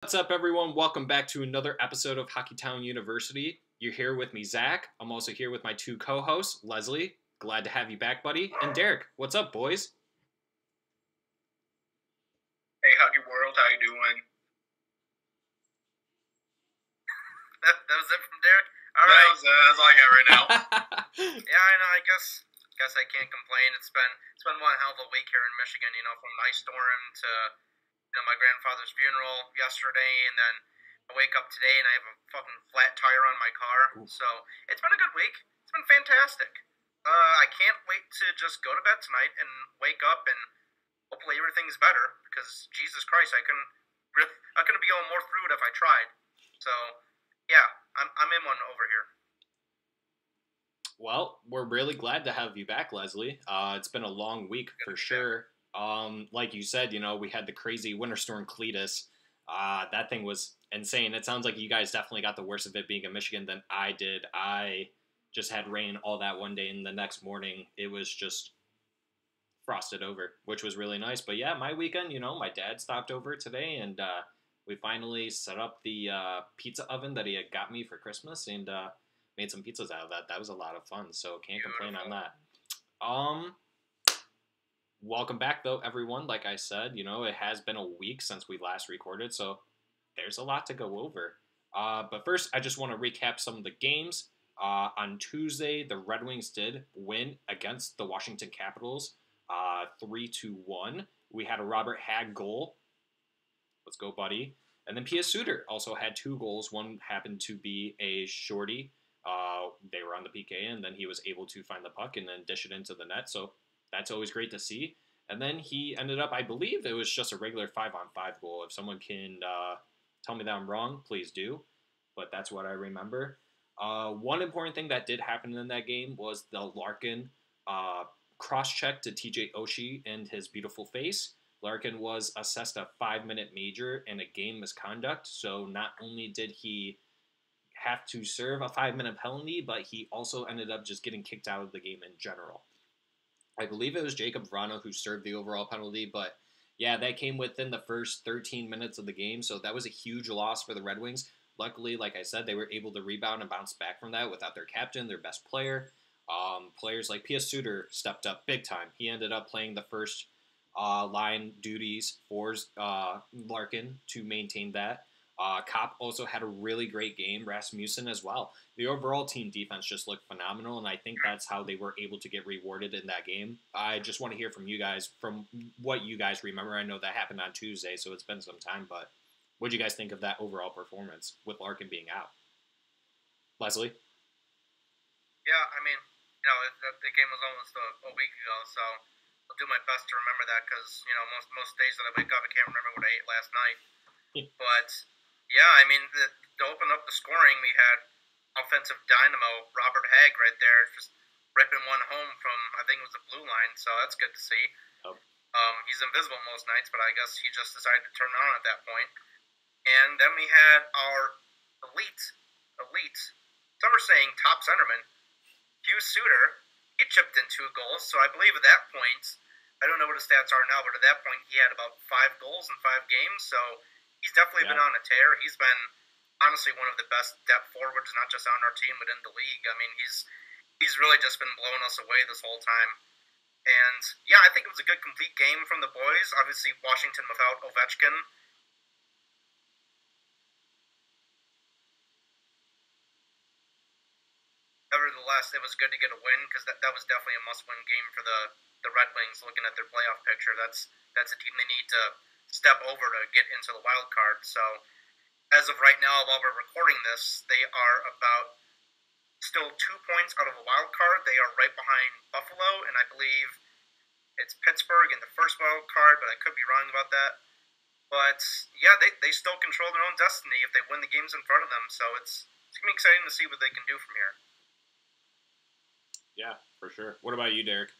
What's up, everyone? Welcome back to another episode of Hockeytown University. You're here with me, Zach. I'm also here with my two co-hosts, Leslie. Glad to have you back, buddy, and Derek. What's up, boys? Hey, Hockey World, how you doing? That, that was it from Derek. All right. That was, uh, that's all I got right now. Yeah, I know. I guess guess I can't complain. It's been it's been one hell of a week here in Michigan. You know, from ice storm to you know my grandfather's funeral yesterday, and then I wake up today and I have a fucking flat tire on my car. So it's been a good week. It's been fantastic. Uh, I can't wait to just go to bed tonight and wake up and hopefully everything's better because Jesus Christ, I couldn't really, I couldn't be going more through it if I tried. So yeah, I'm I'm in one over here. well, we're really glad to have you back, Leslie. Uh, it's been a long week for sure. Um, like you said, you know, we had the crazy winter storm Cletus. Uh, that thing was insane. It sounds like you guys definitely got the worst of it being in Michigan than I did. I just had rain all that one day, and the next morning it was just frosted over, which was really nice. But yeah, my weekend, you know, my dad stopped over today, and uh, we finally set up the uh, pizza oven that he had got me for Christmas, and uh, made some pizzas out of that. That was a lot of fun, so can't complain on that. Um, welcome back though, everyone. Like I said, you know, it has been a week since we last recorded, so there's a lot to go over. Uh, but first, I just want to recap some of the games. Uh, on Tuesday, the Red Wings did win against the Washington Capitals, uh, three to one. We had a Robert Hagg goal. Let's go, buddy. And then Pius Suter also had two goals. One happened to be a shorty. Uh, they were on the PK, and then he was able to find the puck and then dish it into the net. So that's always great to see. And then he ended up, I believe it was just a regular five on five goal. If someone can uh, tell me that I'm wrong, please do. But that's what I remember. Uh, one important thing that did happen in that game was the Larkin uh, cross check to TJ Oshie and his beautiful face. Larkin was assessed a five minute major and a game misconduct. So not only did he have to serve a five minute penalty, but he also ended up just getting kicked out of the game in general. I believe it was Jakub Vrana who served the overall penalty, but yeah, that came within the first 13 minutes of the game. So that was a huge loss for the Red Wings. Luckily, like I said, they were able to rebound and bounce back from that without their captain, their best player. Um, players like Pius Suter stepped up big time. He ended up playing the first uh, line duties for uh, Larkin to maintain that. Uh, Copp also had a really great game, Rasmussen as well. The overall team defense just looked phenomenal, and I think that's how they were able to get rewarded in that game. I just want to hear from you guys, from what you guys remember. I know that happened on Tuesday, so it's been some time, but what do you guys think of that overall performance with Larkin being out? Leslie? Yeah, I mean, you know, the, the game was almost a, a week ago, so I'll do my best to remember that because you know most most days that I wake up, I can't remember what I ate last night. but yeah, I mean, the, to open up the scoring, we had offensive dynamo Robert Hagg right there, just ripping one home from I think it was the blue line, so that's good to see. Oh. Um, he's invisible most nights, but I guess he just decided to turn on at that point. And then we had our elite, elite, some are saying top centerman, Hugh Suter. He chipped in two goals, so I believe at that point, I don't know what his stats are now, but at that point he had about five goals in five games, so he's definitely been on a tear. He's been honestly one of the best depth forwards, not just on our team, but in the league. I mean, he's he's really just been blowing us away this whole time. And yeah, I think it was a good complete game from the boys. Obviously, Washington without Ovechkin. Nevertheless, it was good to get a win because that, that was definitely a must-win game for the, the Red Wings. Looking at their playoff picture, that's that's a team they need to step over to get into the wild card. So, as of right now, while we're recording this, they are about still two points out of a wild card. They are right behind Buffalo, and I believe it's Pittsburgh in the first wild card, but I could be wrong about that. But yeah, they, they still control their own destiny if they win the games in front of them. So it's it's gonna be exciting to see what they can do from here. Yeah, for sure. What about you, Derek?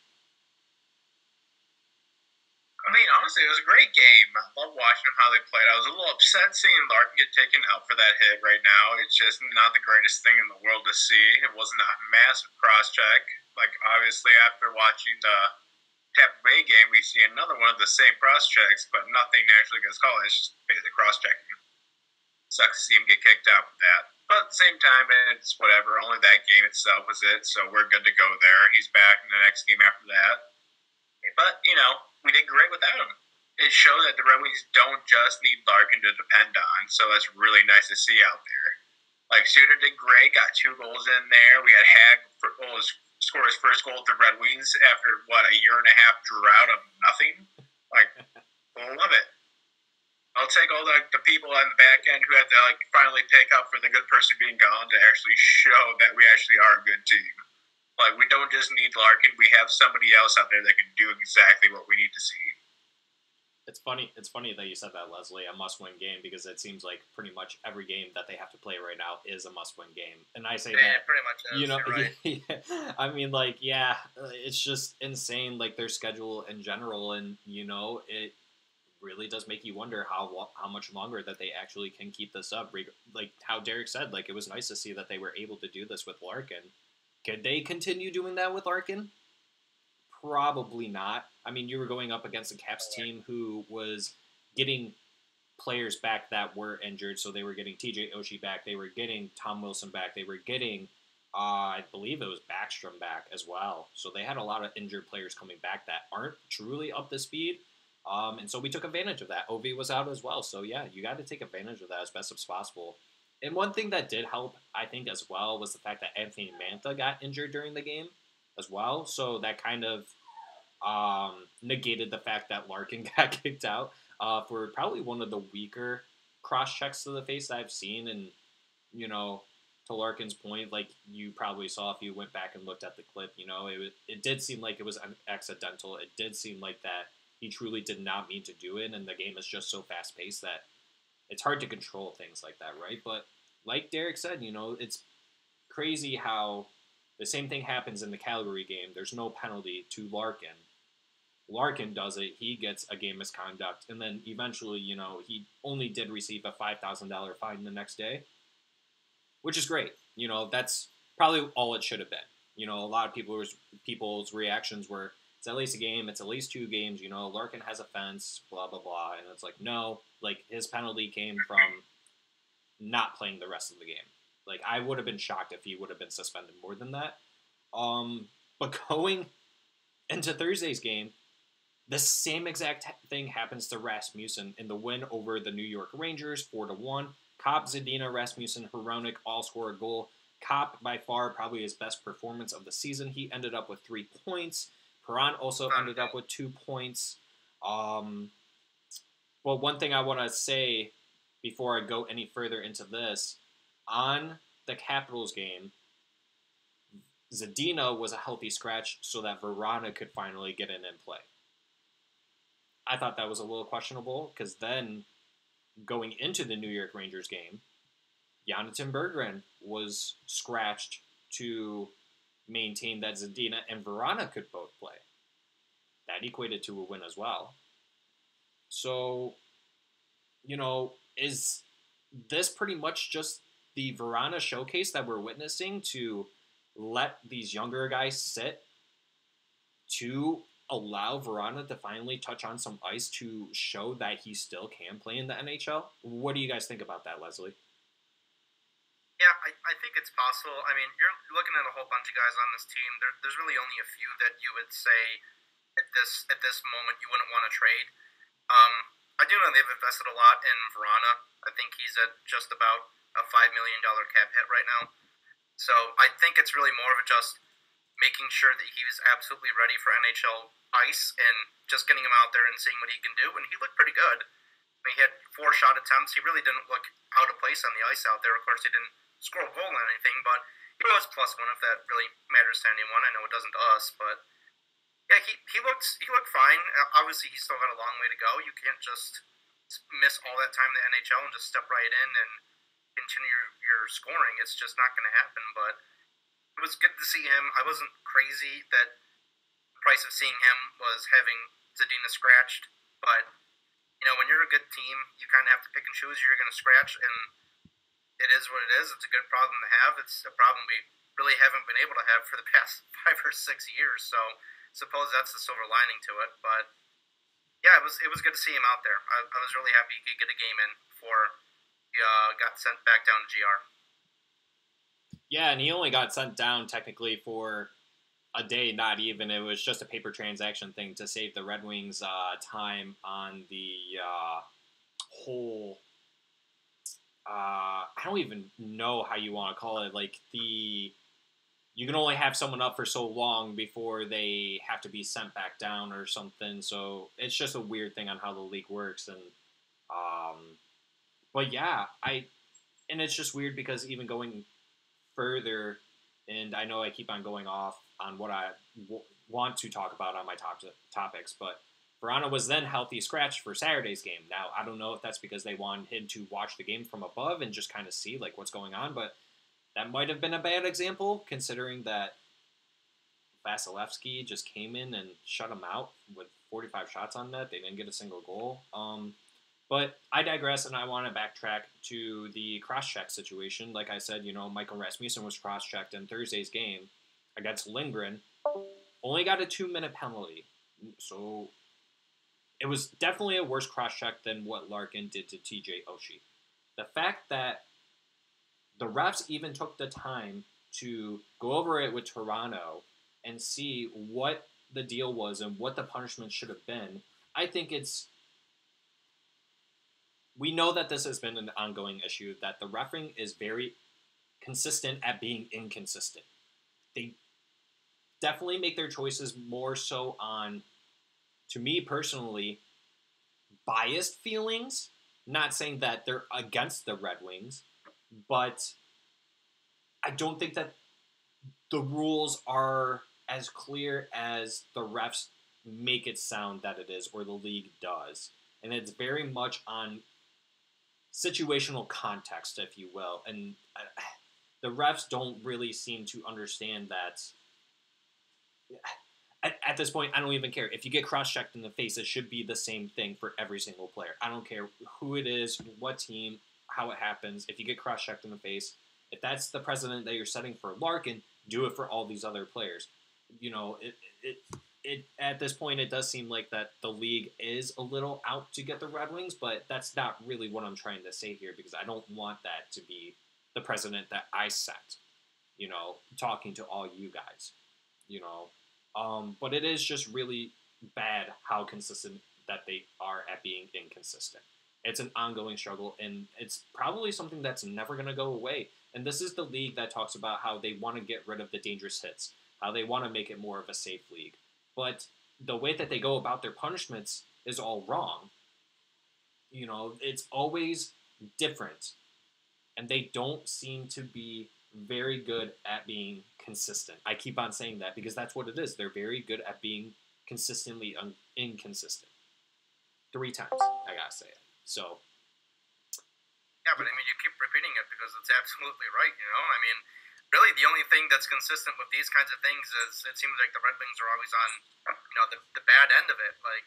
I mean, honestly, it was a great game. I love watching how they played. I was a little upset seeing Larkin get taken out for that hit right now. It's just not the greatest thing in the world to see. It wasn't a massive cross check. Like, obviously, after watching the Tampa Bay game, we see another one of the same cross checks, but nothing actually gets called. It's just basic cross checking. sucks to see him get kicked out with that. But at the same time, it's whatever. Only that game itself was it, so we're good to go there. He's back in the next game after that. But, you know, we did great without him. It showed that the Red Wings don't just need Larkin to depend on, so that's really nice to see out there. Like, Suter did great, got two goals in there. We had Hagg for, well, score his first goal with the Red Wings after, what, a year and a half drought of nothing? Like, love it. I'll take all the, the people on the back end who had to like finally pick up for the good person being gone to actually show that we actually are a good team. Like we don't just need Larkin; we have somebody else out there that can do exactly what we need to see. It's funny. It's funny that you said that, Leslie. A must-win game because it seems like pretty much every game that they have to play right now is a must-win game. And I say yeah, that pretty much. Is, you know, right. yeah, I mean, like, yeah, uh, it's just insane. Like their schedule in general, and you know, it really does make you wonder how how much longer that they actually can keep this up. Like how Derek said, like it was nice to see that they were able to do this with Larkin. Could they continue doing that with Larkin? Probably not. I mean, you were going up against a Caps team who was getting players back that were injured, so they were getting TJ Oshie back, they were getting Tom Wilson back, they were getting, uh, I believe it was Backstrom back as well. So they had a lot of injured players coming back that aren't truly up to speed um, and so we took advantage of that. Ov was out as well. So yeah, you got to take advantage of that as best as possible. And one thing that did help, I think, as well, was the fact that Anthony Mantha got injured during the game as well. So that kind of um, negated the fact that Larkin got kicked out uh, for probably one of the weaker cross checks to the face I've seen. And, you know, to Larkin's point, like you probably saw if you went back and looked at the clip, you know, it, it did seem like it was accidental. It did seem like that he truly did not mean to do it, and the game is just so fast paced that it's hard to control things like that, right? But like Derek said, you know, it's crazy how the same thing happens in the Calgary game. There's no penalty to Larkin. Larkin does it. He gets a game misconduct, and then eventually, you know, he only did receive a five thousand dollar fine the next day, which is great. You know, that's probably all it should have been. You know, a lot of people people's reactions were, it's at least a game. It's at least two games. You know, Larkin has a fence, blah blah blah, and it's like no, like his penalty came from not playing the rest of the game. Like I would have been shocked if he would have been suspended more than that. Um, but going into Thursday's game, the same exact thing happens to Rasmussen in the win over the New York Rangers, four to one. Copp, Zadina, Rasmussen, Hronek all score a goal. Copp, by far, probably his best performance of the season. He ended up with three points. Perron also ended up with two points. Um, but one thing I want to say before I go any further into this on the Capitals game, Zadina was a healthy scratch so that Vrana could finally get in and play. I thought that was a little questionable because then going into the New York Rangers game, Jonathan Berggren was scratched to maintain that Zadina and Vrana could both play. That equated to a win as well. So, you know, is this pretty much just the Vrana showcase that we're witnessing to let these younger guys sit to allow Vrana to finally touch on some ice to show that he still can play in the NHL? What do you guys think about that, Leslie? Yeah, I, I think it's possible. I mean, you're looking at a whole bunch of guys on this team. There, there's really only a few that you would say at this at this moment you wouldn't want to trade. Um, I do know they've invested a lot in Vrana. I think he's at just about a five million dollar cap hit right now. So I think it's really more of just making sure that he was absolutely ready for NHL ice and just getting him out there and seeing what he can do. And he looked pretty good. I mean, he had four shot attempts. He really didn't look out of place on the ice out there. Of course, he didn't score a goal or anything, but he was plus one if that really matters to anyone. I know it doesn't to us, but yeah, he, he looked he looked fine. Uh, obviously, he's still got a long way to go. You can't just miss all that time in the NHL and just step right in and continue your, your scoring. It's just not going to happen. But it was good to see him. I wasn't crazy that the price of seeing him was having Zadina scratched, but you know when you're a good team, you kind of have to pick and choose who you're going to scratch and it is what it is. It's a good problem to have. It's a problem we really haven't been able to have for the past five or six years. So suppose that's the silver lining to it. But yeah, it was it was good to see him out there. I, I was really happy he could get a game in for uh, got sent back down to GR. Yeah, and he only got sent down technically for a day, not even. It was just a paper transaction thing to save the Red Wings uh, time on the uh, whole. Uh, I don't even know how you want to call it. Like the, you can only have someone up for so long before they have to be sent back down or something. So it's just a weird thing on how the league works, and um, but yeah, I, and it's just weird because even going further, and I know I keep on going off on what I w- want to talk about on my top topics, but Vrana was then healthy scratch for Saturday's game. Now I don't know if that's because they wanted him to watch the game from above and just kind of see like what's going on, but that might have been a bad example considering that Vasilevskiy just came in and shut him out with 45 shots on net. They didn't get a single goal. Um, but I digress, and I want to backtrack to the cross-check situation. Like I said, you know, Michael Rasmussen was cross-checked in Thursday's game against Lindgren. Only got a two-minute penalty, so it was definitely a worse cross-check than what Larkin did to TJ Oshie. The fact that the refs even took the time to go over it with Toronto and see what the deal was and what the punishment should have been, I think it's we know that this has been an ongoing issue that the refereeing is very consistent at being inconsistent. They definitely make their choices more so on, to me personally, biased feelings. Not saying that they're against the Red Wings, but I don't think that the rules are as clear as the refs make it sound that it is or the league does. And it's very much on situational context, if you will. And uh, the refs don't really seem to understand that. At, at this point, I don't even care. If you get cross checked in the face, it should be the same thing for every single player. I don't care who it is, what team, how it happens. If you get cross checked in the face, if that's the precedent that you're setting for Larkin, do it for all these other players. You know, it, it it at this point it does seem like that the league is a little out to get the Red Wings, but that's not really what I'm trying to say here because I don't want that to be the precedent that I set. You know, talking to all you guys. You know, um, but it is just really bad how consistent that they are at being inconsistent. It's an ongoing struggle, and it's probably something that's never going to go away. And this is the league that talks about how they want to get rid of the dangerous hits, how they want to make it more of a safe league but the way that they go about their punishments is all wrong. You know, it's always different. And they don't seem to be very good at being consistent. I keep on saying that because that's what it is. They're very good at being consistently un- inconsistent. Three times, I gotta say it. So. Yeah, but I mean, you keep repeating it because it's absolutely right, you know? I mean, really the only thing that's consistent with these kinds of things is it seems like the Red Wings are always on, you know, the, the bad end of it. Like,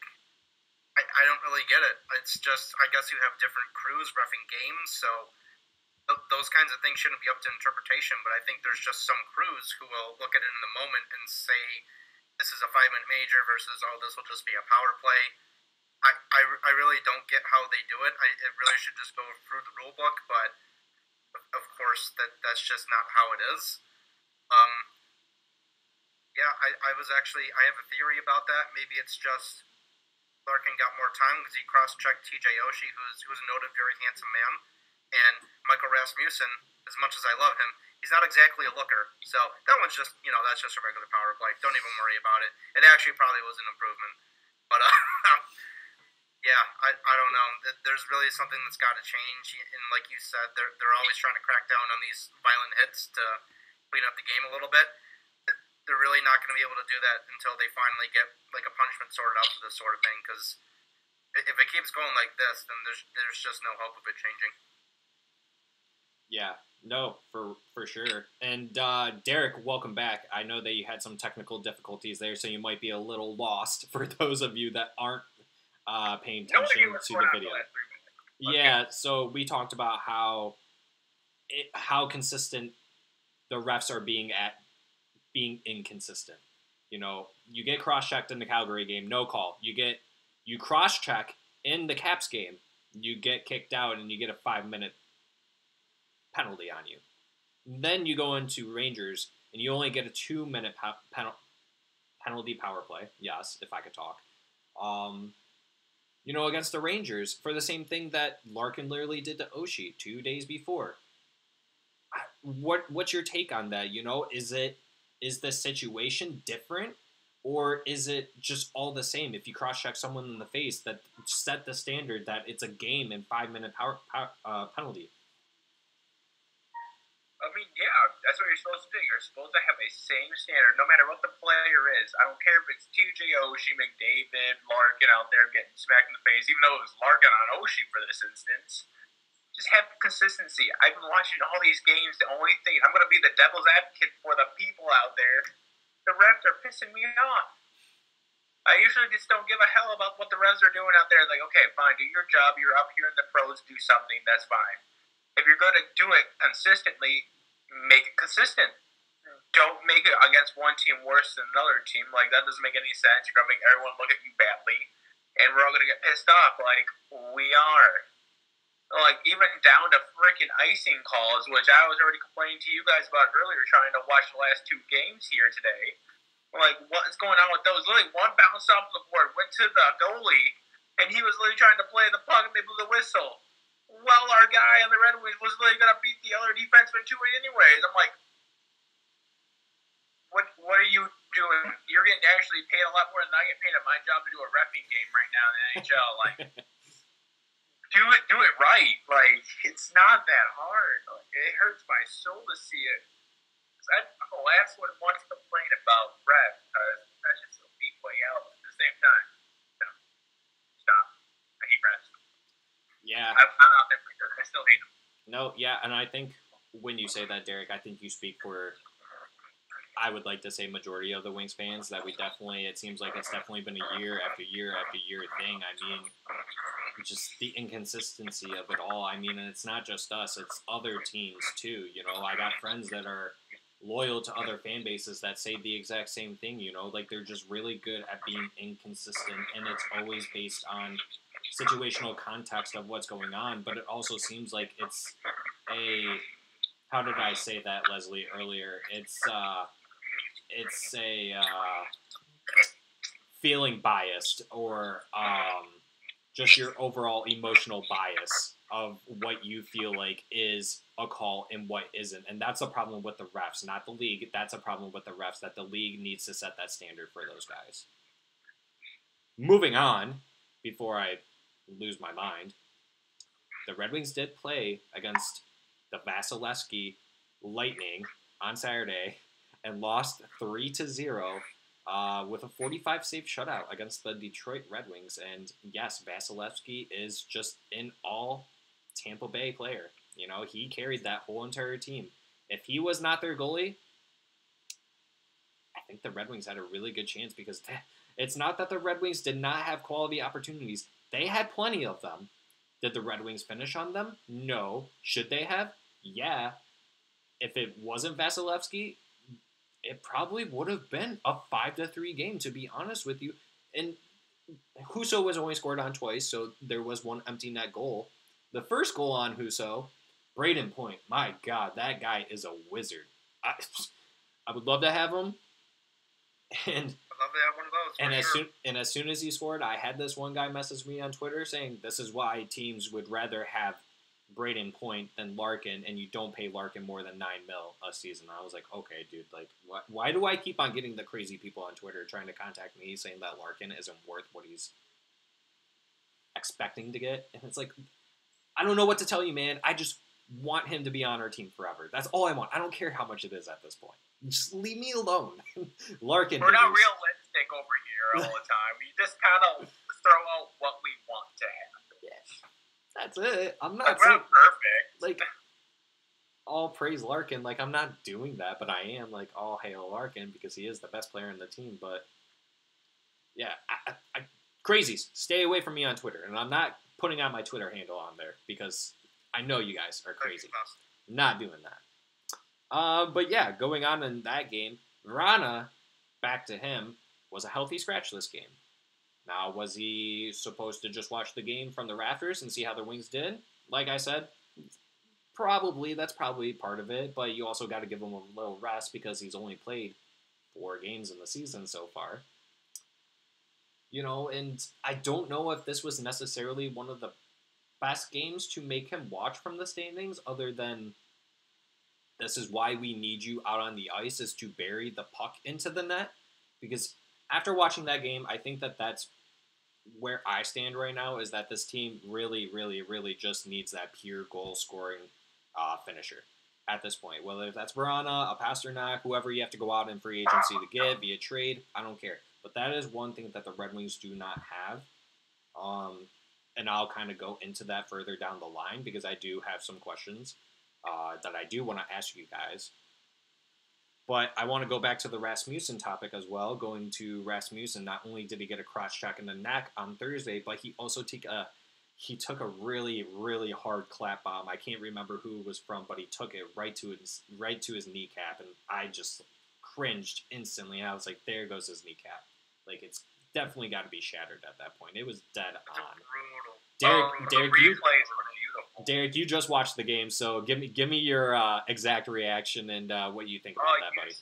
I, I don't really get it. It's just, I guess you have different crews refing games, so th- those kinds of things shouldn't be up to interpretation, but I think there's just some crews who will look at it in the moment and say, this is a five minute major versus, oh, this will just be a power play. I, I, I really don't get how they do it. I, it really should just go through the rule book, but of course, that that's just not how it is. Um, yeah, I, I was actually I have a theory about that. Maybe it's just Larkin got more time because he cross-checked T.J. Oshie, who's who's a noted very handsome man, and Michael Rasmussen. As much as I love him, he's not exactly a looker. So that one's just you know that's just a regular power play. Don't even worry about it. It actually probably was an improvement, but uh, yeah, I, I don't know. There's really something that's got to change. And like you said, they're, they're always trying to crack down on these violent hits to clean up the game a little bit. They're really not going to be able to do that until they finally get like a punishment sorted out for this sort of thing. Because if it keeps going like this, then there's there's just no hope of it changing. Yeah, no, for for sure. And uh, Derek, welcome back. I know that you had some technical difficulties there, so you might be a little lost for those of you that aren't uh, paying attention to the video. The yeah, so we talked about how it, how consistent the refs are being at being inconsistent. You know, you get cross checked in the Calgary game, no call. You get you cross check in the Caps game, you get kicked out and you get a five minute penalty on you. Then you go into Rangers and you only get a two minute pa- penal- penalty power play. Yes, if I could talk. Um, you know, against the Rangers for the same thing that Larkin literally did to Oshie two days before. What what's your take on that? You know, is it is the situation different or is it just all the same if you cross check someone in the face that set the standard that it's a game and five minute power, power uh, penalty? I mean, yeah, that's what you're supposed to do. You're supposed to have a same standard, no matter what the player is. I don't care if it's TJ Oshie, McDavid, Larkin out there getting smacked in the face, even though it was Larkin on Oshie for this instance. Just have consistency. I've been watching all these games. The only thing I'm going to be the devil's advocate for the people out there. The refs are pissing me off. I usually just don't give a hell about what the refs are doing out there. Like, okay, fine, do your job. You're up here in the pros. Do something. That's fine. If you're going to do it consistently, make it consistent. Don't make it against one team worse than another team. Like that doesn't make any sense. You're gonna make everyone look at you badly, and we're all gonna get pissed off. Like we are. Like even down to freaking icing calls, which I was already complaining to you guys about earlier, trying to watch the last two games here today. Like what is going on with those? Literally one bounced off the board, went to the goalie, and he was literally trying to play the puck, and they blew the whistle well, our guy on the Red Wings was really gonna beat the other defenseman to it anyways. I'm like, what? What are you doing? You're getting actually paid a lot more than I get paid at my job to do a refing game right now in the NHL. Like, do it, do it right. Like, it's not that hard. Like, it hurts my soul to see it. I, I'm the last one who wants to complain about refs because that's just a weak way out. At the same time, no. stop. I hate refs. Yeah. I'm, I'm out there because I them. No, yeah, and I think when you say that, Derek, I think you speak for. I would like to say majority of the Wings fans that we definitely. It seems like it's definitely been a year after year after year thing. I mean, just the inconsistency of it all. I mean, and it's not just us; it's other teams too. You know, I got friends that are loyal to other fan bases that say the exact same thing. You know, like they're just really good at being inconsistent, and it's always based on situational context of what's going on, but it also seems like it's a how did I say that, Leslie, earlier? It's uh it's a uh, feeling biased or um, just your overall emotional bias of what you feel like is a call and what isn't. And that's a problem with the refs, not the league. That's a problem with the refs that the league needs to set that standard for those guys. Moving on, before I lose my mind, the Red Wings did play against the Vasilevskiy Lightning on Saturday and lost 3 to 0 uh, with a 45 save shutout against the Detroit Red Wings. And yes, Vasilevskiy is just an all Tampa Bay player. You know, he carried that whole entire team. If he was not their goalie, I think the Red Wings had a really good chance because it's not that the Red Wings did not have quality opportunities. They had plenty of them. Did the Red Wings finish on them? No. Should they have? Yeah. If it wasn't Vasilevskiy, it probably would have been a five to three game. To be honest with you, and Husso was only scored on twice, so there was one empty net goal. The first goal on Husso, Brayden Point. My God, that guy is a wizard. I, I would love to have him. And I'd love to have one of those. and as sure. soon and as soon as he scored, I had this one guy message me on Twitter saying this is why teams would rather have Brayden Point than Larkin, and you don't pay Larkin more than nine mil a season. I was like, okay, dude, like, why, why do I keep on getting the crazy people on Twitter trying to contact me saying that Larkin isn't worth what he's expecting to get? And it's like, I don't know what to tell you, man. I just want him to be on our team forever. That's all I want. I don't care how much it is at this point. Just leave me alone. Larkin. We're not realistic over here all the time. We just kind of throw out what we want to have. That's it. I'm Like, not saying not perfect. like all praise Larkin. Like I'm not doing that, but I am like all hail Larkin because he is the best player in the team. But yeah, I, I, I, crazies, stay away from me on Twitter, and I'm not putting out my Twitter handle on there because I know you guys are crazy. Not doing that. Uh, but yeah, going on in that game, Vrana, back to him, was a healthy scratch this game. Now, was he supposed to just watch the game from the rafters and see how the Wings did? Like I said, probably that's probably part of it, but you also got to give him a little rest because he's only played four games in the season so far. You know, and I don't know if this was necessarily one of the best games to make him watch from the standings, other than this is why we need you out on the ice is to bury the puck into the net. Because after watching that game, I think that that's where I stand right now is that this team really, really, really just needs that pure goal scoring uh, finisher at this point. Whether that's Vrana, a Pastrnak, whoever you have to go out in free agency to get via trade, I don't care. But that is one thing that the Red Wings do not have. Um, and I'll kind of go into that further down the line because I do have some questions uh, that I do want to ask you guys. But I want to go back to the Rasmussen topic as well. Going to Rasmussen, not only did he get a cross check in the neck on Thursday, but he also took a he took a really really hard clap bomb. I can't remember who it was from, but he took it right to his right to his kneecap, and I just cringed instantly. I was like, "There goes his kneecap." Like it's definitely got to be shattered at that point. It was dead on. Derek, Derek, you, replays were beautiful. Derek, you just watched the game, so give me give me your uh, exact reaction and uh, what you think about Oh, that, buddy.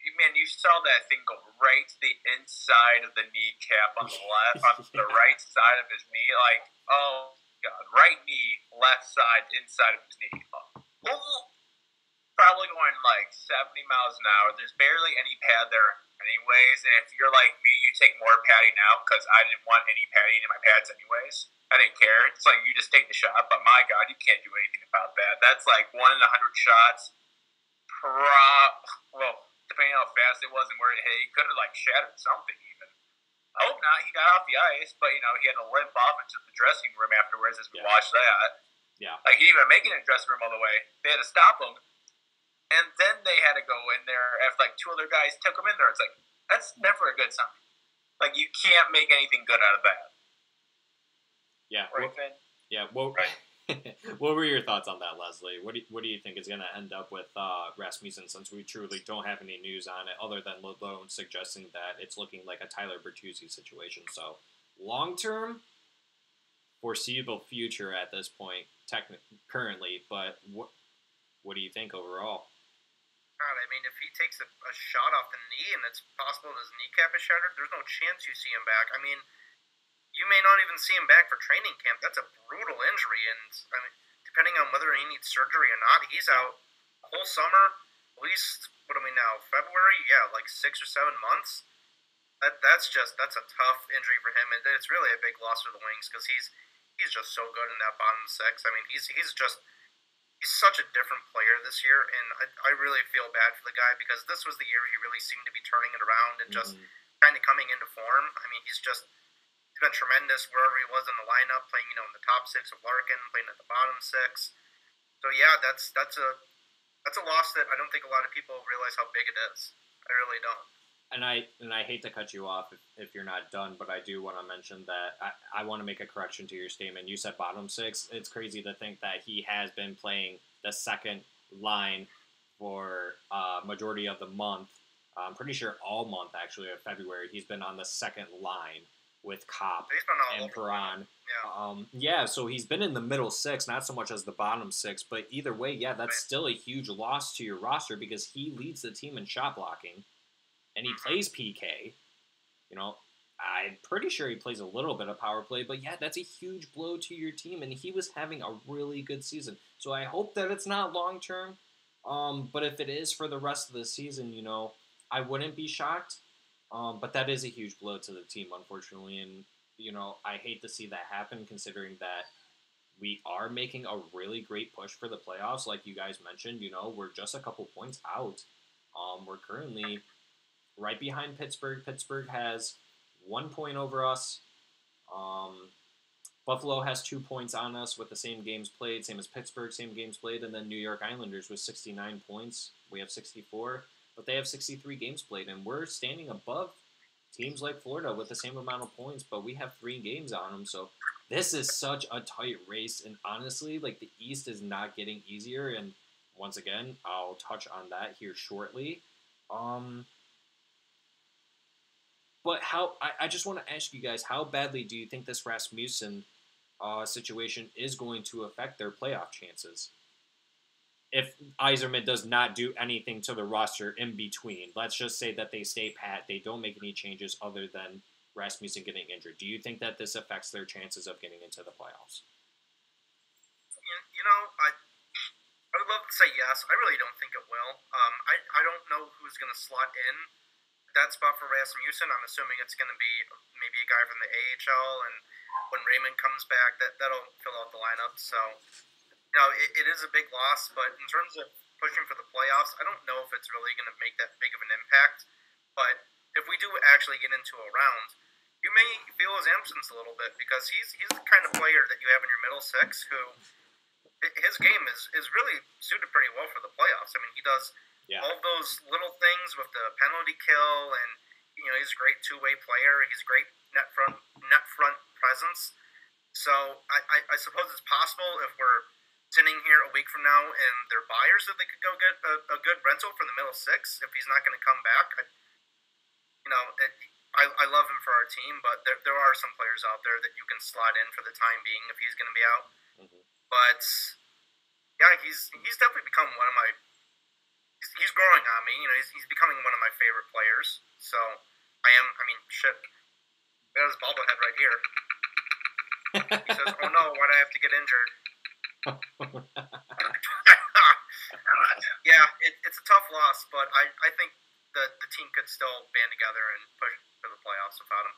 you man, you saw that thing go right to the inside of the kneecap on the left, on the right side of his knee. Like, oh god, right knee, left side, inside of his knee. Oh, probably going like 70 miles an hour. There's barely any pad there, anyways. And if you're like me, you take more padding out because I didn't want any padding in my pads, anyways. I didn't care. It's like you just take the shot, but my god, you can't do anything about that. That's like one in a hundred shots. Pro- well, depending on how fast it was and where it hit, he could have like shattered something even. I hope not. He got off the ice, but you know he had to limp off into the dressing room afterwards as we Yeah. watched that. Yeah. Like he didn't even make it in the dressing room all the way. They had to stop him, and then they had to go in there after like two other guys took him in there. It's like that's never a good sign. Like you can't make anything good out of that, Yeah, right, yeah. What, what were your thoughts on that, Leslie? What do you, what do you think is going to end up with uh, Rasmussen? Since we truly don't have any news on it, other than Lalone suggesting that it's looking like a Tyler Bertuzzi situation. So long term, foreseeable future at this point, techni- currently. But what what do you think overall? God, I mean, if he takes a, a shot off the knee and it's possible his kneecap is shattered, there's no chance you see him back. I mean, you may not even see him back for training camp. That's a brutal injury, and I mean, depending on whether he needs surgery or not, he's out whole summer. At least what are we now? February? Yeah, like six or seven months. That that's just that's a tough injury for him, and it's really a big loss for the Wings because he's he's just so good in that bottom six. I mean, he's he's just he's such a different player this year, and I, I really feel bad for the guy because this was the year he really seemed to be turning it around and just Mhm. kind of coming into form. I mean, he's just been tremendous wherever he was in the lineup, playing you know in the top six of Larkin, playing at the bottom six. So yeah, that's that's a that's a loss that I don't think a lot of people realize how big it is. I really don't. and I and I hate to cut you off if, if you're not done, but I do want to mention that I, I want to make a correction to your statement. You said bottom six. It's crazy to think that he has been playing the second line for uh, majority of the month. I'm pretty sure all month actually of February. He's been on the second line with Copp He's been all and. Perron. Yeah. Um, yeah, so he's been in the middle six, not so much as the bottom six, but either way, yeah, that's still a huge loss to your roster because he leads the team in shot blocking, and he plays PK. You know, I'm pretty sure he plays a little bit of power play, but yeah, that's a huge blow to your team, and he was having a really good season. So I hope that it's not long term, um, but if it is for the rest of the season, you know, I wouldn't be shocked. Um, but that is a huge blow to the team, unfortunately, and you know, I hate to see that happen considering that we are making a really great push for the playoffs. Like you guys mentioned, you know, we're just a couple points out. Um, we're currently right behind Pittsburgh. Pittsburgh has one point over us. Um, Buffalo has two points on us with the same games played, same as Pittsburgh, same games played, and then New York Islanders with 69 points. We have 64, but they have 63 games played, and we're standing above teams like Florida with the same amount of points, but we have three games on them. So this is such a tight race, and honestly, like the East is not getting easier. And once again, I'll touch on that here shortly. Um, but how? I, I just want to ask you guys, how badly do you think this Rasmussen uh, situation is going to affect their playoff chances? If Yzerman does not do anything to the roster in between, let's just say that they stay pat, they don't make any changes other than Rasmussen getting injured. Do you think that this affects their chances of getting into the playoffs? You, you know, I I would love to say yes. I really don't think it will. Um, I, I don't know who's going to slot in that spot for Rasmussen. I'm assuming it's going to be maybe a guy from the AHL, and when Raymond comes back, that that'll fill out the lineup. So, you know, it, it is a big loss, but in terms of pushing for the playoffs, I don't know if it's really going to make that big of an impact. But if we do actually get into a round, you may feel his absence a little bit because he's he's the kind of player that you have in your middle six who his game is, is really suited pretty well for the playoffs. I mean, he does yeah. all those little things with the penalty kill, and you know he's a great two way player. He's a great net front net front presence. So I, I, I, suppose it's possible if we're sitting here a week from now and they're buyers that they could go get a, a good rental for the middle six if he's not going to come back. I, you know, it, I, I love him for our team, but there, there are some players out there that you can slot in for the time being if he's going to be out. Mm-hmm. But yeah, he's he's definitely become one of my. He's, he's growing on me. You know, he's, he's becoming one of my favorite players. So I am. I mean, shit. There's bobblehead right here. he says, "Oh no, why do I have to get injured?" yeah, it, it's a tough loss, but I, I think the the team could still band together and push for the playoffs without him.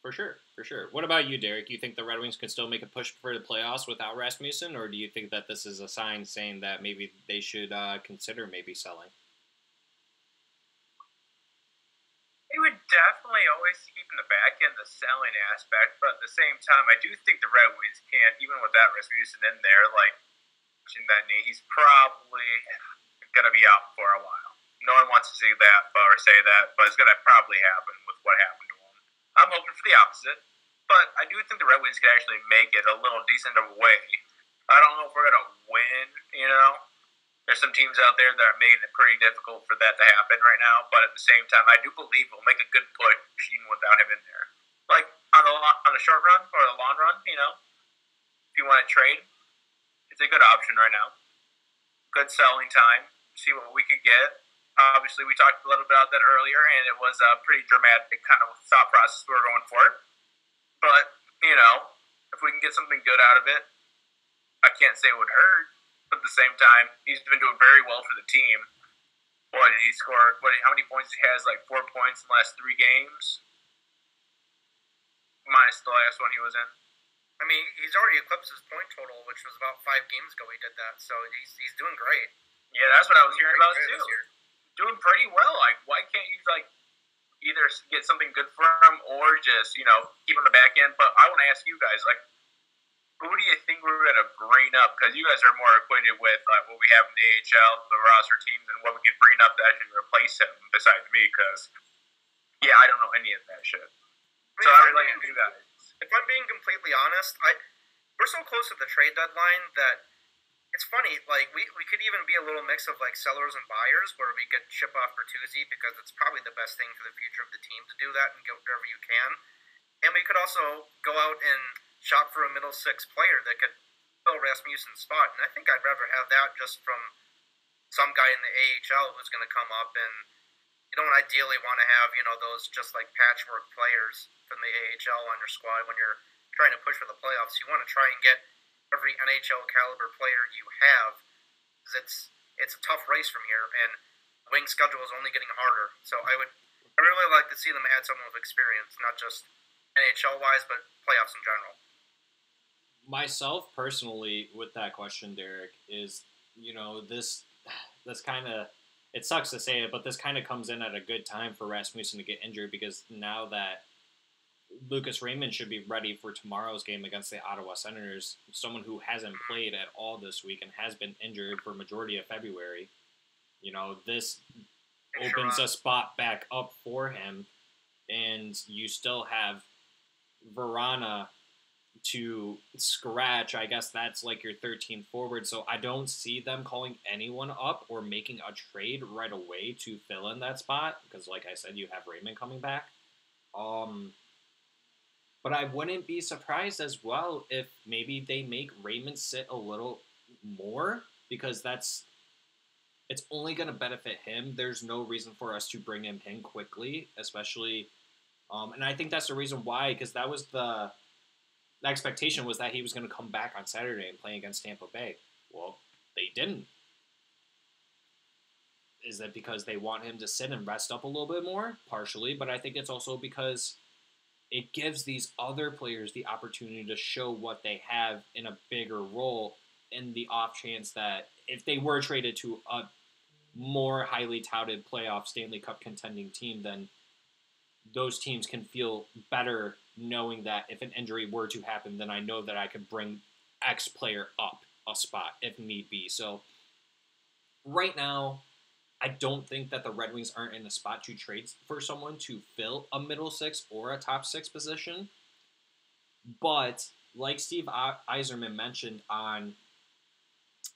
For sure, for sure. What about you, Derek? You think the Red Wings could still make a push for the playoffs without Rasmussen, or do you think that this is a sign saying that maybe they should uh, consider maybe selling? They would definitely always keep in the back end the selling aspect, but at the same time, I do think the Red Wings can, even without Rasmussen in there, like that knee, he's probably going to be out for a while. No one wants to see that or say that, but it's going to probably happen with what happened to him. I'm hoping for the opposite. But I do think the Red Wings could actually make it a little decent of a way. I don't know if we're going to win, you know. There's some teams out there that are making it pretty difficult for that to happen right now. But at the same time, I do believe we'll make a good push even without him in there. Like on the on the short run or the long run, you know. If you want to trade, it's a good option right now. Good selling time. See what we could get Obviously, we talked a little bit about that earlier, and it was a pretty dramatic kind of thought process we were going for. But, you know, if we can get something good out of it, I can't say it would hurt. But at the same time, he's been doing very well for the team. What did he score? What? How many points he has? Like four points in the last three games, minus the last one he was in. I mean, he's already eclipsed his point total, which was about five games ago. He did that, so he's he's doing great. Yeah, that's what I was hearing about too doing pretty well. Like, why can't you like either get something good for him or just you know keep on the back end? But I want to ask you guys, like, who do you think we're going to bring up? Because you guys are more acquainted with like, what we have in the AHL, the roster teams, and what we can bring up that can replace him. Besides me, because yeah, I don't know any of that shit. I mean, so I would like to do that. If I'm being completely honest, I we're so close to the trade deadline that it's funny, like we, we could even be a little mix of like sellers and buyers where we could ship off Bertuzzi because it's probably the best thing for the future of the team to do that and get wherever you can. And we could also go out and shop for a middle six player that could fill Rasmussen's spot. And I think I'd rather have that just from some guy in the AHL who's going to come up and you don't ideally want to have, you know, those just like patchwork players from the AHL on your squad when you're trying to push for the playoffs. You want to try and get every NHL caliber player you have. It's it's a tough race from here, and wing schedule is only getting harder. So I would I really like to see them add someone with experience, not just NHL wise, but playoffs in general. Myself personally, with that question, Derek, is you know this this kind of it sucks to say it, but this kind of comes in at a good time for Rasmussen to get injured because now that Lucas Raymond should be ready for tomorrow's game against the Ottawa Senators. Someone who hasn't played at all this week and has been injured for majority of February. You know, this opens a spot back up for him, and you still have Vrana to scratch. I guess that's like your 13 forward. So I don't see them calling anyone up or making a trade right away to fill in that spot because, like I said, you have Raymond coming back. Um, but I wouldn't be surprised as well if maybe they make Raymond sit a little more because that's it's only going to benefit him. There's no reason for us to bring him in quickly, especially, um, and I think that's the reason why because that was the the expectation was that he was going to come back on Saturday and play against Tampa Bay. Well, they didn't. Is that because they want him to sit and rest up a little bit more? Partially, but I think it's also because it gives these other players the opportunity to show what they have in a bigger role in the off chance that if they were traded to a more highly touted playoff Stanley Cup contending team, then those teams can feel better knowing that if an injury were to happen, then I know that I could bring X player up a spot if need be. So right now, I don't think that the Red Wings aren't in a spot to trade for someone to fill a middle six or a top six position. But like Steve Yzerman mentioned on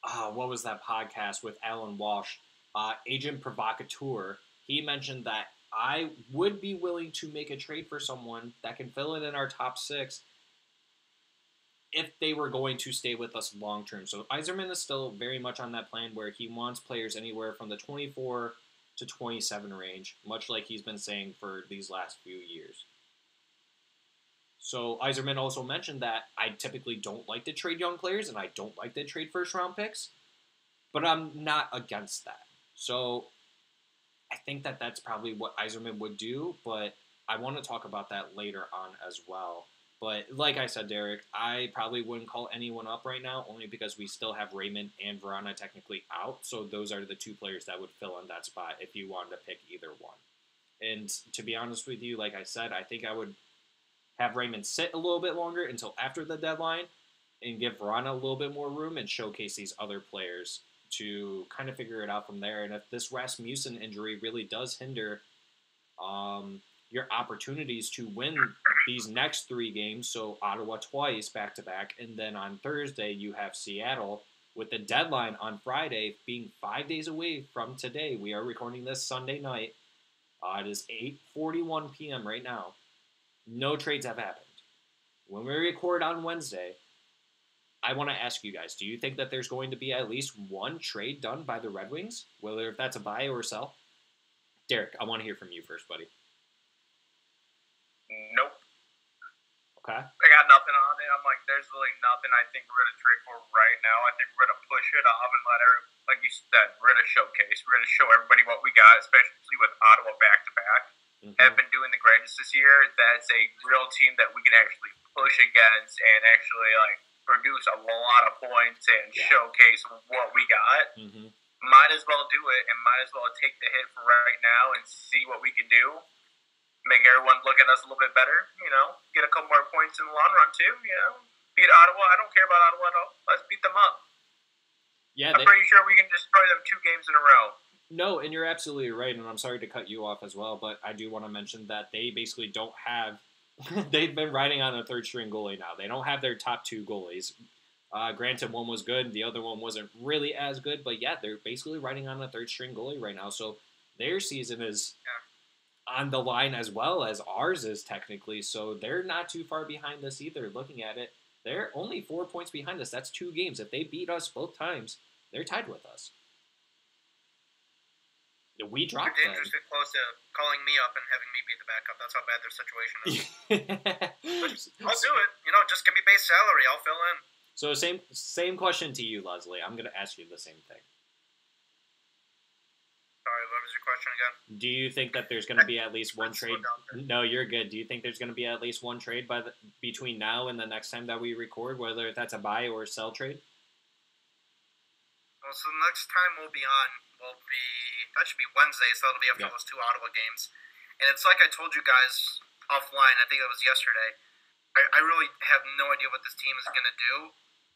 uh, what was that podcast with Alan Walsh, uh, Agent Provocateur, he mentioned that I would be willing to make a trade for someone that can fill in in our top six if they were going to stay with us long term. So Yzerman is still very much on that plan where he wants players anywhere from the 24 to 27 range, much like he's been saying for these last few years. So Yzerman also mentioned that I typically don't like to trade young players and I don't like to trade first round picks, but I'm not against that. So I think that that's probably what Yzerman would do, but I want to talk about that later on as well. But like I said, Derek, I probably wouldn't call anyone up right now, only because we still have Raymond and Vrana technically out. So those are the two players that would fill in that spot if you wanted to pick either one. And to be honest with you, like I said, I think I would have Raymond sit a little bit longer until after the deadline and give Vrana a little bit more room and showcase these other players to kind of figure it out from there. And if this Rasmussen injury really does hinder um, your opportunities to win these next three games. So Ottawa twice back to back, and then on Thursday you have Seattle with the deadline on Friday being five days away from today. We are recording this Sunday night. Uh, it is 8:41 p.m. right now. No trades have happened. When we record on Wednesday, I want to ask you guys: Do you think that there's going to be at least one trade done by the Red Wings, whether if that's a buy or a sell? Derek, I want to hear from you first, buddy. Nope. Okay. I got nothing on it. I'm like, there's really nothing I think we're gonna trade for right now. I think we're gonna push it off and let her, like you said, we're gonna showcase. We're gonna show everybody what we got, especially with Ottawa back to back. Have been doing the greatest this year. That's a real team that we can actually push against and actually like produce a lot of points and Yeah. showcase what we got. Mm-hmm. Might as well do it and might as well take the hit for right now and see what we can do make everyone look at us a little bit better. You know, get a couple more points in the long run too. You know, beat Ottawa. I don't care about Ottawa at all. Let's beat them up. Yeah, I'm they, pretty sure we can destroy them two games in a row. No, and you're absolutely right, and I'm sorry to cut you off as well, but I do want to mention that they basically don't have. they've been riding on a third string goalie now. They don't have their top two goalies. Uh, granted, one was good, the other one wasn't really as good, but yeah, they're basically riding on a third string goalie right now. So their season is on the line as well as ours is technically. So they're not too far behind us either. Looking at it, they're only four points behind us. That's two games. If they beat us both times, they're tied with us. We dropped them. dangerously close to calling me up and having me be the backup. That's how bad their situation is. I'll do it. You know, just give me base salary. I'll fill in. so same same question to you, Leslie. I'm gonna ask you the same thing. Sorry, what was your question again? Do you think that there's gonna be at least one trade? No, you're good. Do you think there's gonna be at least one trade by the between now and the next time that we record, whether that's a buy or sell trade? Well, so the next time we'll be on will be that should be Wednesday, so that'll be after Yeah. those two Ottawa games. And it's like I told you guys offline. I think it was yesterday. I, I really have no idea what this team is going to do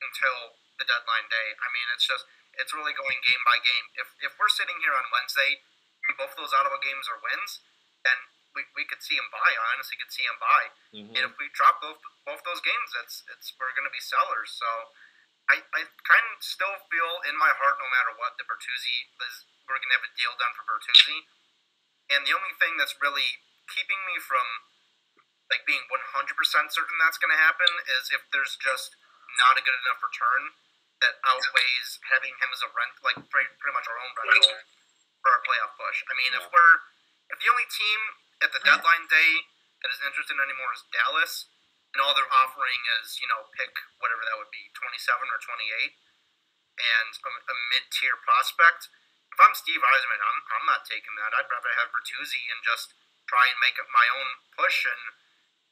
until the deadline day. I mean, it's just it's really going game by game. If if we're sitting here on Wednesday, and both of those Ottawa games are wins, then we, we could see him buy. I honestly could see him buy. hmm And if we drop both both those games, it's it's we're going to be sellers. So I, I kind of still feel in my heart, no matter what, that Bertuzzi is we're going to have a deal done for Bertuzzi. And the only thing that's really keeping me from like being 100% certain that's going to happen is if there's just not a good enough return that outweighs having him as a rent, like pretty, pretty much our own rental for our playoff push. I mean, if we're if the only team at the deadline day that is interested anymore is Dallas, and all they're offering is you know pick whatever that would be, twenty seven or twenty eight, and a, a mid tier prospect. If I'm Steve Yzerman, I'm I'm not taking that. I'd rather have Bertuzzi and just try and make up my own push and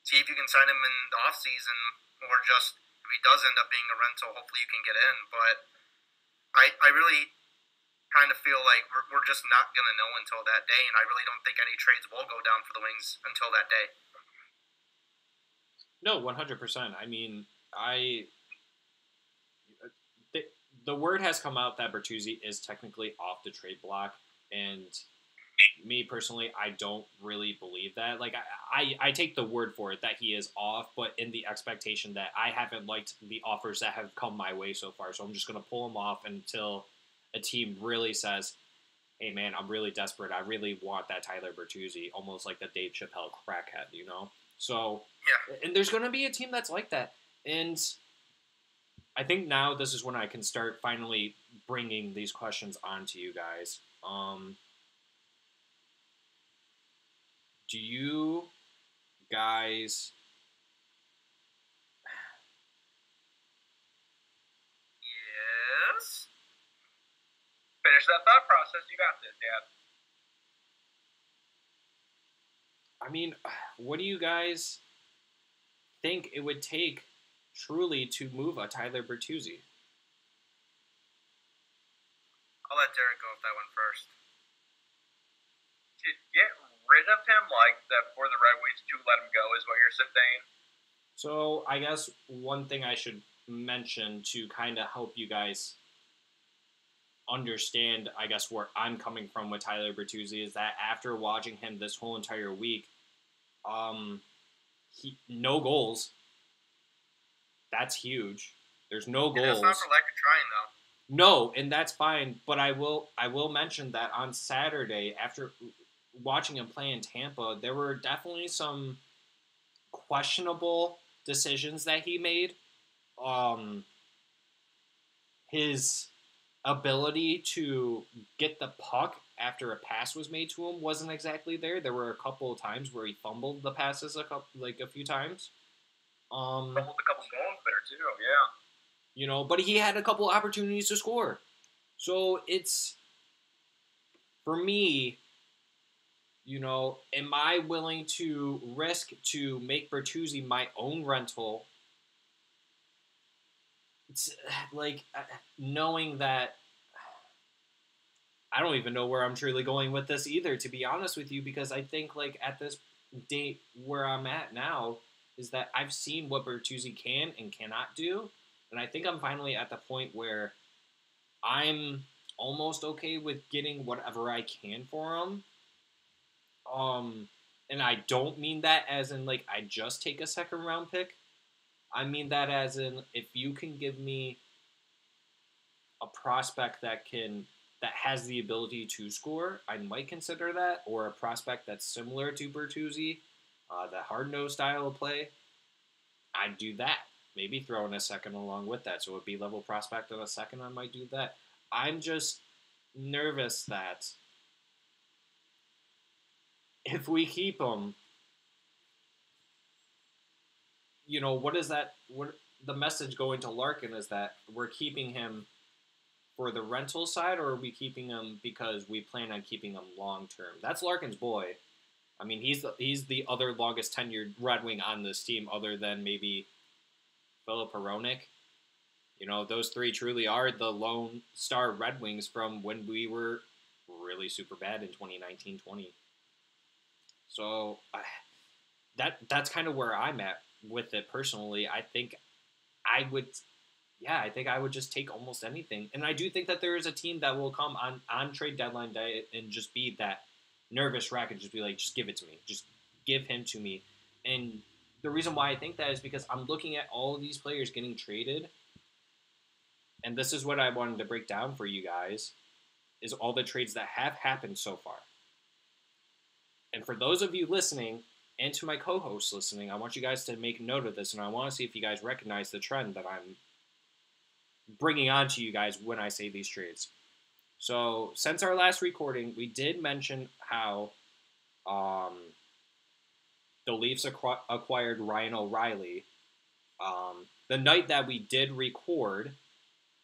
see if you can sign him in the off season or just if he does end up being a rental, hopefully you can get in. But I I really kind of feel like we're, we're just not gonna know until that day, and I really don't think any trades will go down for the Wings until that day. No, one hundred percent. I mean, I the, word has come out that Bertuzzi is technically off the trade block, and me personally, I don't really believe that. Like, I, I I take the word for it that he is off, but in the expectation that I haven't liked the offers that have come my way so far, so I'm just gonna pull him off until a team really says. Hey man, I'm really desperate. I really want that Tyler Bertuzzi, almost like the Dave Chappelle crackhead, you know. So Yeah. and there's going to be a team that's like that. And I think now this is when I can start finally bringing these questions onto you guys. Um, do you guys Yes. Finish that thought process. You got this, Dad. I mean, what do you guys think it would take truly to move a Tyler Bertuzzi? I'll let Derek go with that one first. To get rid of him, like that for the Red Wings to let him go, is what you're saying. So I guess one thing I should mention to kind of help you guys understand, I guess where I'm coming from with Tyler Bertuzzi is that after watching him this whole entire week, um, he no goals. That's huge. There's no And that's not for lack of trying, though. No, and that's fine. But I will I will mention that on Saturday, after watching him play in Tampa, there were definitely some questionable decisions that he made. Um, his ability to get the puck after a pass was made to him wasn't exactly there. There were a couple of times where he fumbled the passes a couple, like a few times. Um, Fumbled a couple goals there too. Yeah. you know, but he had a couple opportunities to score. So it's for me, you know, am I willing to risk to make Bertuzzi my own rental? It's like uh, knowing that I don't even know where I'm truly going with this either, to be honest with you, because I think like at this date where I'm at now is that I've seen what Bertuzzi can and cannot do, and I think I'm finally at the point where I'm almost okay with getting whatever I can for him. Um, and I don't mean that as in like I just take a second round pick. I mean that as in if you can give me a prospect that can that has the ability to score, I might consider that, or a prospect that's similar to Bertuzzi, uh, the hard nose style of play. I'd do that. Maybe throw in a second along with that, so it'd be level prospect and a second. I might do that. I'm just nervous that if we keep him, you know, what is that? What the message going to Larkin is that we're keeping him for the rental side, or are we keeping him because we plan on keeping him long term? That's Larkin's boy. I mean, he's the, he's the other longest tenured Red Wing on this team, other than maybe Filip Hronek. You know, those three truly are the Lone Star Red Wings from when we were really super bad in 2019-20. So I, that that's kind of where I'm at with it personally. I think I would, yeah, I think I would just take almost anything, and I do think that there is a team that will come on on trade deadline day and just be that nervous wreck and just be like, just give it to me, just give him to me, and the reason why I think that is because I'm looking at all of these players getting traded, and this is what I wanted to break down for you guys, is all the trades that have happened so far. And for those of you listening, and to my co-hosts listening, I want you guys to make note of this, and I want to see if you guys recognize the trend that I'm bringing on to you guys when I say these trades. So since our last recording, we did mention how um, the Leafs acqu- acquired Ryan O'Reilly. Um, the night that we did record,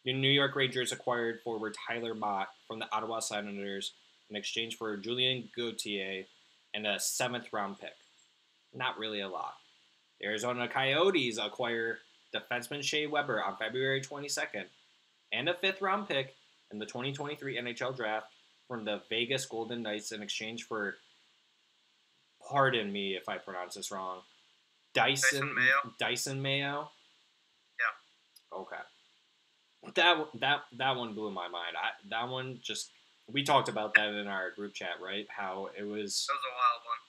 the New York Rangers acquired forward Tyler Motte from the Ottawa Senators in exchange for Julien Gauthier and a seventh round pick. Not really a lot. The Arizona Coyotes acquire defenseman Shea Weber on February 22nd and a fifth round pick in the 2023 NHL draft from the Vegas Golden Knights in exchange for, pardon me if I pronounce this wrong, Dysin, Dysin Mayo. Dysin Mayo? Yeah. Okay. That that that one blew my mind. I that one just we talked about that in our group chat, right? How it was That was a wild one.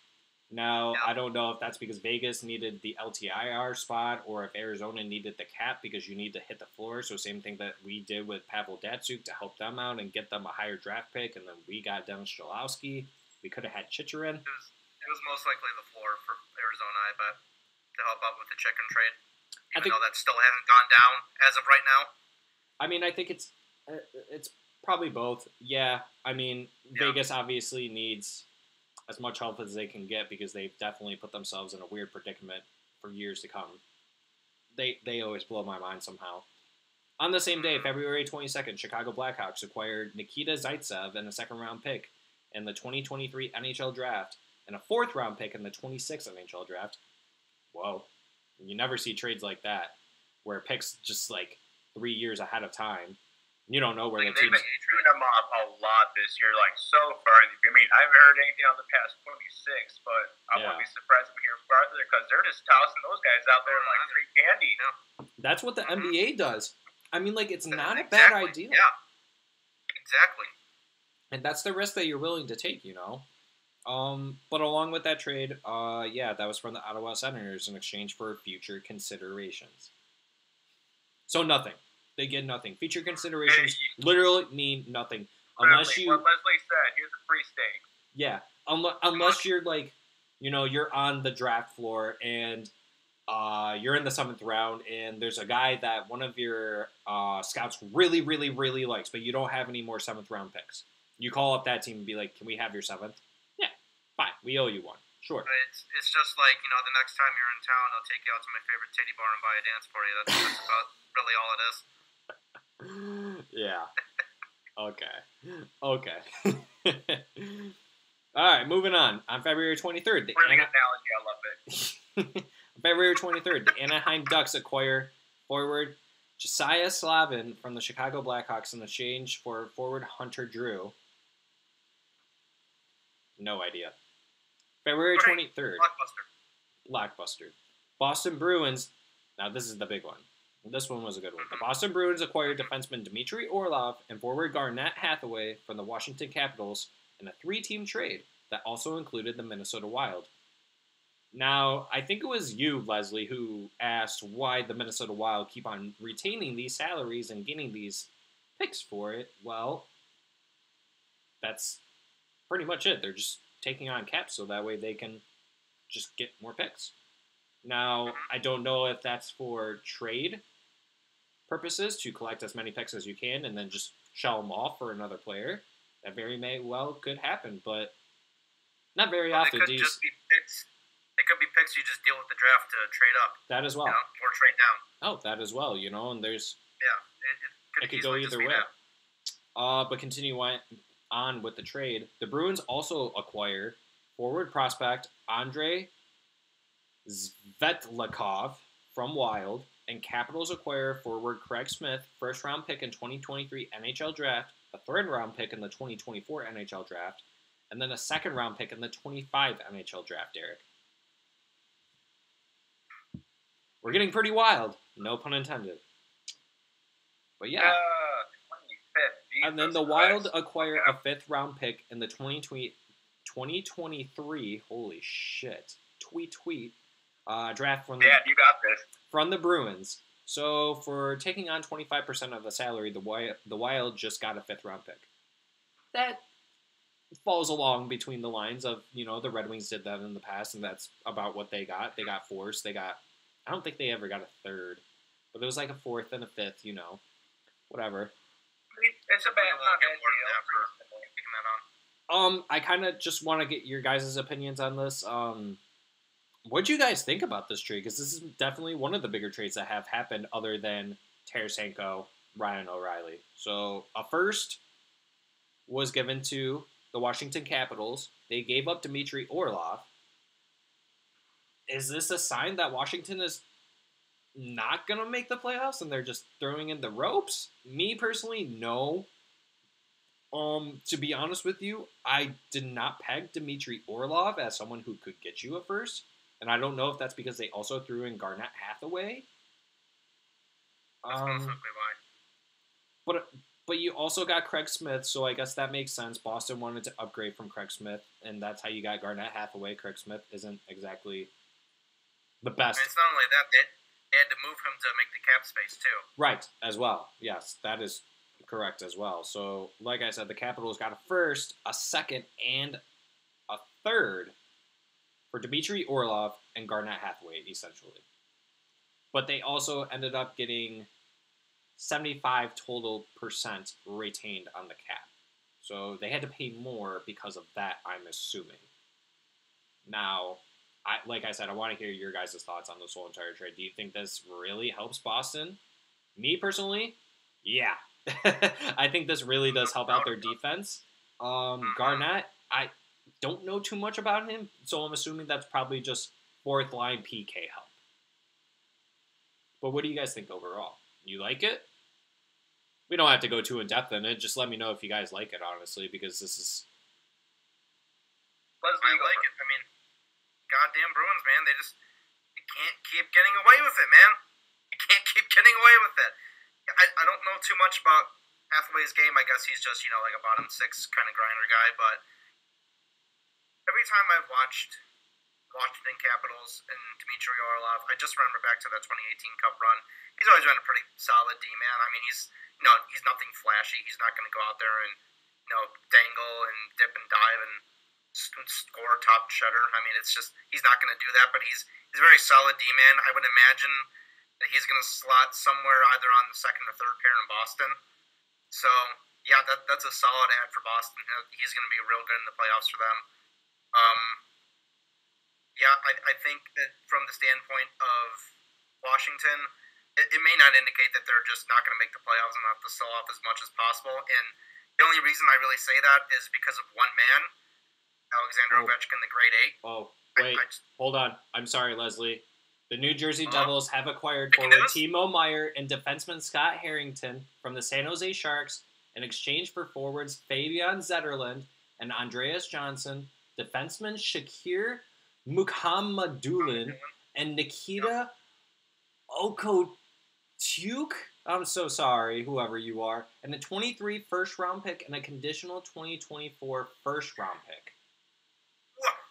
Now. I don't know if that's because Vegas needed the LTIR spot or if Arizona needed the cap because you need to hit the floor. So, same thing that we did with Pavel Datsyuk to help them out and get them a higher draft pick. And then we got Dennis Cholowski. We could have had Chychrun. It was it was most likely the floor for Arizona, I bet, to help out with the chicken trade. I Even think- though that still hasn't gone down as of right now. I mean, I think it's uh, it's probably both. Yeah, I mean, Yeah. Vegas obviously needs as much help as they can get because they've definitely put themselves in a weird predicament for years to come. They they always blow my mind somehow. On the same day, February 22nd, Chicago Blackhawks acquired Nikita Zaitsev and a second round pick in the 2023 NHL draft and a fourth round pick in the 26th NHL draft. Whoa. You never see trades like that where picks just like three years ahead of time. You don't know where Like, the they've team's. been chewing them up a lot this year, like so far. I mean, I haven't heard anything on the past 26, but I Yeah. wouldn't be surprised if we hear farther because they're just tossing those guys out there like free candy. That's what the Mhm. NBA does. I mean, like, it's not a bad idea. Yeah. Exactly. and that's the risk that you're willing to take, you know. Um, but along with that trade, uh, yeah, that was from the Ottawa Senators in exchange for future considerations. So nothing. They get nothing. Feature considerations literally mean nothing unless you, What Leslie said, here's a free steak. yeah, unless, unless you're like, you know, you're on the draft floor and uh, you're in the seventh round, and there's a guy that one of your uh, scouts really, really, really likes, but you don't have any more seventh round picks. You call up that team and be like, "Can we have your seventh? Yeah, fine. We owe you one. Sure. It's, it's just like, you know, the next time you're in town, I'll take you out to my favorite titty bar and buy a dance for you. That's, that's about really all it is. yeah. Okay. Okay. All right, moving on. On February 23rd, the Ana- analogy. I love it. February 23rd, the Anaheim Ducks acquire forward Josiah Slavin from the Chicago Blackhawks in exchange for forward Hunter Drew. No idea. February 23rd, Blockbuster. Blockbuster. Boston Bruins. Now, this is the big one. This one was a good one. The Boston Bruins acquired defenseman Dmitry Orlov and forward Garnet Hathaway from the Washington Capitals in a three team trade that also included the Minnesota Wild. Now, I think it was you, Leslie, who asked why the Minnesota Wild keep on retaining these salaries and getting these picks for it. Well, that's pretty much it. They're just taking on caps so that way they can just get more picks. Now, I don't know if that's for trade purposes to collect as many picks as you can and then just shell them off for another player. That very may well could happen, but not very Well, often It could just be picks. It could be picks you just deal with the draft to trade up, that as well. you know, or trade down. Oh, that as well, you know, and there's Yeah, it, it could, it could go either way. Uh, but continue on- on with the trade. The Bruins also acquire forward prospect Andrei Svetlakov from Wild, and Capitals acquire forward Craig Smith, first round pick in 2023 NHL draft, a third round pick in the 2024 NHL draft, and then a second round pick in the 25 NHL draft, Derek. We're getting pretty wild, no pun intended. But yeah. Uh, 25th. And then the Wild acquire a fifth round pick in the 2020, 2023. Holy shit. Tweet, tweet. Uh, draft from the, Yeah, you got this. From the Bruins. So for taking on 25% of the salary, the Wild, the Wild just got a fifth round pick. That falls along between the lines of, you know, the Red Wings did that in the past, and that's about what they got. They got fourths. They got, I don't think they ever got a third, but it was like a fourth and a fifth, you know. whatever. It's a bad, We not bad deal. that for picking that on. Um, I kind of just want to get your guys' opinions on this. Um, what do you guys think about this trade? Because this is definitely one of the bigger trades that have happened, other than Tarasenko, Ryan O'Reilly. So a first was given to the Washington Capitals. They gave up Dmitry Orlov. Is this a sign that Washington is not gonna make the playoffs and they're just throwing in the ropes? Me personally, no. Um, to be honest with you, I did not peg Dmitry Orlov as someone who could get you a first, and I don't know if that's because they also threw in Garnet Hathaway. That's Um, why. but but you also got Craig Smith, so I guess that makes sense. Boston wanted to upgrade from Craig Smith, and that's how you got Garnet Hathaway. Craig Smith isn't exactly the best, it's not only that, they, they had to move him to make the cap space too. right? As well, yes, that is correct as well. So, like I said, the Capitals got a first, a second, and a third for Dmitry Orlov and Garnet Hathaway, essentially. But they also ended up getting 75 total percent retained on the cap. So they had to pay more because of that, I'm assuming. Now, I like I said, I want to hear your guys' thoughts on this whole entire trade. Do you think this really helps Boston? Me personally, yeah. I think this really does help out their defense. Um, Garnett, I don't know too much about him, so I'm assuming that's probably just fourth line PK help. But what do you guys think overall? You like it? We don't have to go too in depth in it. Just let me know if you guys like it, honestly, because this is I like it. I mean, goddamn Bruins, man. They just they can't keep getting away with it, man. You can't keep getting away with it. I, I don't know too much about Hathaway's game. I guess he's just, you know, like a bottom six kind of grinder guy. But every time I've watched Washington Capitals and Dmitry Orlov, I just remember back to that 2018 Cup run. He's always been a pretty solid D man. I mean, he's you know he's nothing flashy. He's not going to go out there and you know dangle and dip and dive and score top cheddar. I mean, it's just he's not going to do that. But he's he's a very solid D man. I would imagine that he's going to slot somewhere either on the second or third pair in Boston. So yeah, that that's a solid ad for Boston. He's going to be real good in the playoffs for them. Um, yeah, I, I think that from the standpoint of Washington, it, it may not indicate that they're just not going to make the playoffs and have to sell off as much as possible. And the only reason I really say that is because of one man, Alexander Oh. Ovechkin, the great eight. oh wait, I just- hold on. I'm sorry, Leslie. The New Jersey Uh-huh. Devils have acquired forward? Timo Meier and defenseman Scott Harrington from the San Jose Sharks in exchange for forwards Fabian Zetterlund and Andreas Johnsson, defenseman Shakir Mukhamadullin, and Nikita Okhotiuk. I'm so sorry, whoever you are, and a 23 first round pick and a conditional 2024 first round pick.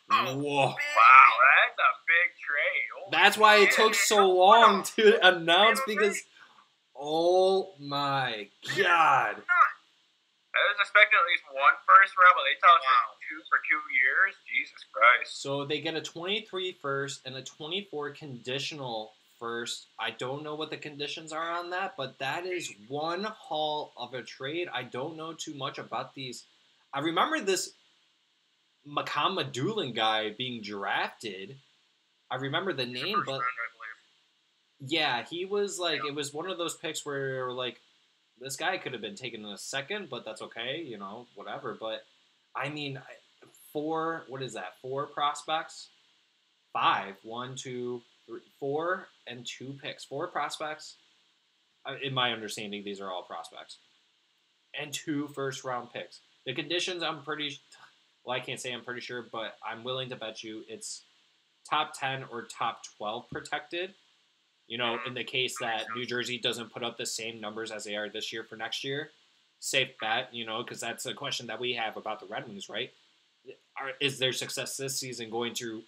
Whoa. Whoa. Wow, that's a big trade. Holy That's why it took so long to announce because oh my god. I was expecting at least one first round, but they talked Wow. Two for two years. Jesus Christ. So they get a 23 first and a 24 conditional first. I don't know what the conditions are on that, but that is one haul of a trade. I don't know too much about these. I remember this Mukhamadullin guy being drafted. I remember the He's name, but believe. yeah, he was like Yeah. it was one of those picks where like this guy could have been taken in a second, but that's okay, you know, whatever. But I mean, four. What is that? Four prospects, five, one, two, three, four, and two picks. Four prospects. In my understanding, these are all prospects, and two first round picks. The conditions, I'm pretty. Well, I can't say I'm pretty sure, but I'm willing to bet you it's top ten or top twelve protected. You know, in the case that New Jersey doesn't put up the same numbers as they are this year for next year, safe bet, you know, because that's a question that we have about the Red Wings, right? Are, is their success this season going to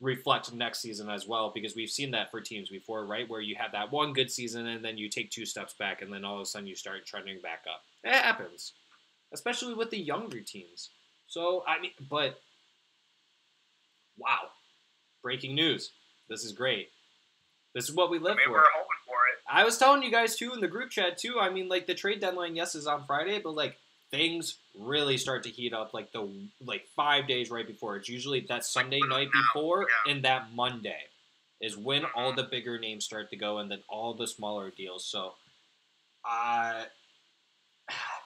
reflect next season as well? Because we've seen that for teams before, right? Where you have that one good season and then you take two steps back and then all of a sudden you start trending back up. It happens, especially with the younger teams. So, I mean, but wow, breaking news. This is great. This is what we I live mean, for. we're hoping for it. I was telling you guys too in the group chat too. I mean, like the trade deadline, yes, is on Friday, but like things really start to heat up like the like five days right before. It's usually that Sunday night before and that Monday is when all the bigger names start to go and then all the smaller deals. So, uh,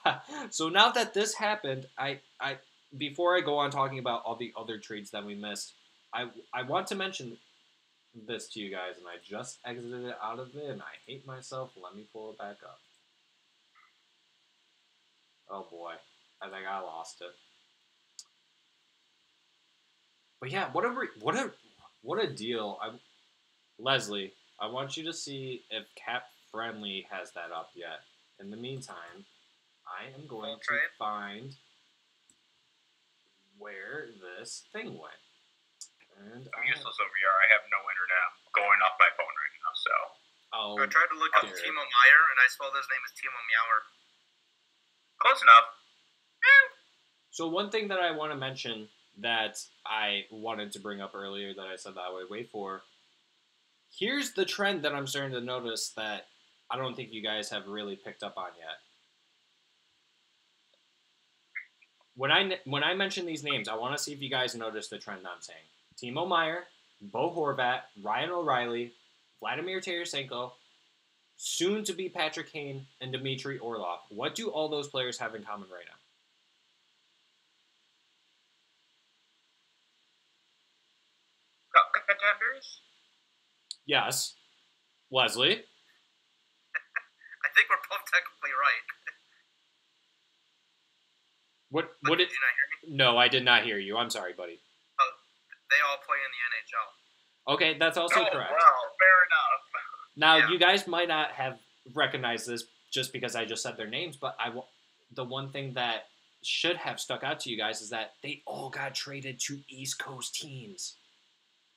so now that this happened, I I before I go on talking about all the other trades that we missed, I I want to mention this to you guys, and I just exited it out of it, and I hate myself. Let me pull it back up. Oh boy, I think I lost it. But yeah, what a what a what a deal! I Leslie, I want you to see if Cap Friendly has that up yet. In the meantime, I am going Full to find where this thing went. And I'm I- useless over here. I have no internet. I'm going off my phone right now, so. oh, I tried to look up dear. Timo Meier, and I spelled his name as Timo Meower. Close enough. So one thing that I want to mention that I wanted to bring up earlier that I said that I would wait for. Here's the trend that I'm starting to notice that I don't think you guys have really picked up on yet. When I when I mention these names, I want to see if you guys notice the trend I'm saying. Timo Meier, Bo Horvat, Ryan O'Reilly, Vladimir Tarasenko, soon to be Patrick Kane, and Dmitry Orlov. What do all those players have in common right now? Cup contenders? Yes. Leslie. I think we're both technically right. What what did did you not hear me? No, I did not hear you. I'm sorry, buddy. They all play in the NHL. Okay, that's also oh, correct. well, fair enough. Now, Yeah. you guys might not have recognized this just because I just said their names, but I the one thing that should have stuck out to you guys is that they all got traded to East Coast teams.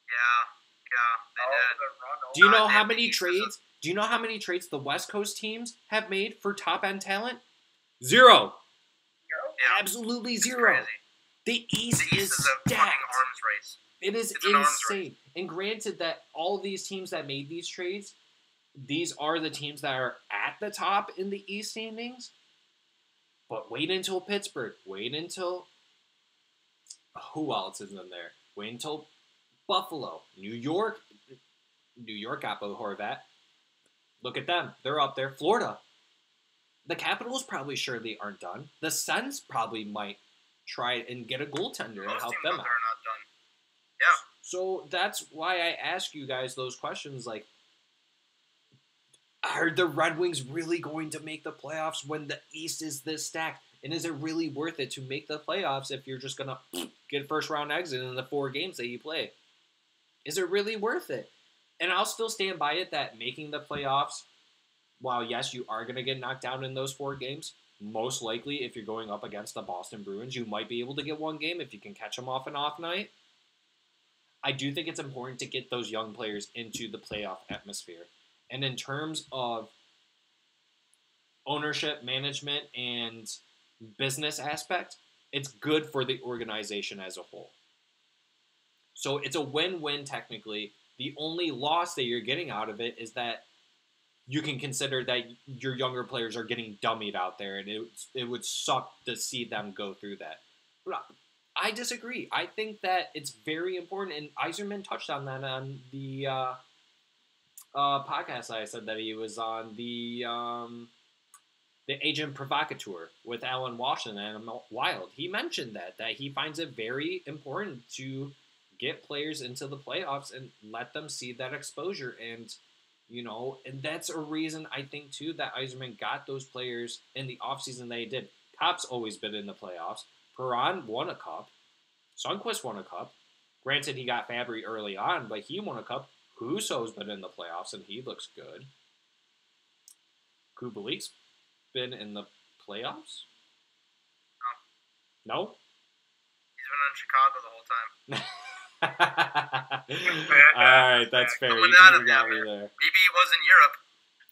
Yeah, yeah, they Oh, did. Do you know uh, how many the East as a- trades? Do you know how many trades the West Coast teams have made for top end talent? Zero. Yeah, Absolutely it's zero. crazy. The East, The East is is a fucking stacked. arms race. It is It's insane. And granted that all these teams that made these trades, these are the teams that are at the top in the East standings. But wait until Pittsburgh. Wait until who else is in there? Wait until Buffalo, New York. New York got Bo Horvat. Look at them. They're up there. Florida. The Capitals probably surely aren't done. The Suns probably might try and get a goaltender and help them out out. not done. Yeah, So that's why I ask you guys those questions like are the Red Wings really going to make the playoffs when the East is this stacked? And is it really worth it to make the playoffs if you're just going to get first round exit in the four games that you play? Is it really worth it? And I'll still stand by it that making the playoffs, while yes, you are going to get knocked down in those four games, most likely if you're going up against the Boston Bruins, you might be able to get one game if you can catch them off an off night. I do think it's important to get those young players into the playoff atmosphere. And in terms of ownership, management, and business aspect, it's good for the organization as a whole. So it's a win win technically. The only loss that you're getting out of it is that you can consider that your younger players are getting dummied out there, and it, it would suck to see them go through that. But I disagree. I think that it's very important, and Yzerman touched on that on the uh, uh, podcast. I said that he was on the um, the agent provocateur with Alan Washington and Wild. He mentioned that that he finds it very important to get players into the playoffs and let them see that exposure and you know? And that's a reason i think too that Yzerman got those players in the offseason that he did. Copp's always been in the playoffs. Perron won a cup. Sundqvist won a cup. Granted he got Fabry early on but he won a cup. Husso's been in the playoffs and he looks good. Kubalik's been in the playoffs? No? He's been in Chicago the whole time. All right, that's fair. Coming You, out of got there. me there. Maybe he was in Europe.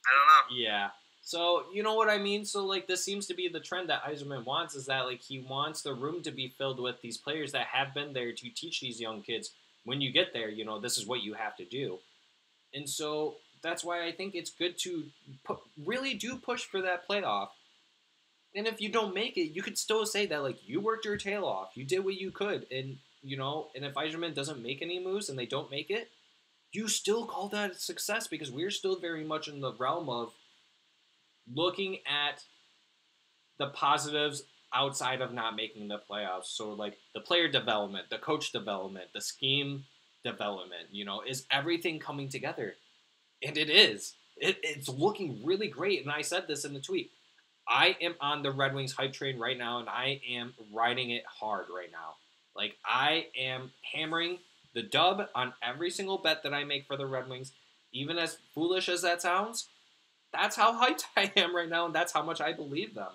I don't know. Yeah. So you know what I mean. So like this seems to be the trend that Yzerman wants is that like he wants the room to be filled with these players that have been there to teach these young kids when you get there. You know this is what you have to do. And so that's why I think it's good to put, really do push for that playoff. And if you don't make it, you could still say that like you worked your tail off, you did what you could, and you know. And if Yzerman doesn't make any moves and they don't make it, you still call that a success because we're still very much in the realm of looking at the positives outside of not making the playoffs. So like the player development, the coach development, the scheme development, you know, is everything coming together? And it is. It, it's looking really great. And I said this in the tweet. I am on the Red Wings hype train right now, and I am riding it hard right now. Like I am hammering the dub on every single bet that I make for the Red Wings, even as foolish as that sounds. That's how hyped I am right now, and that's how much I believe them.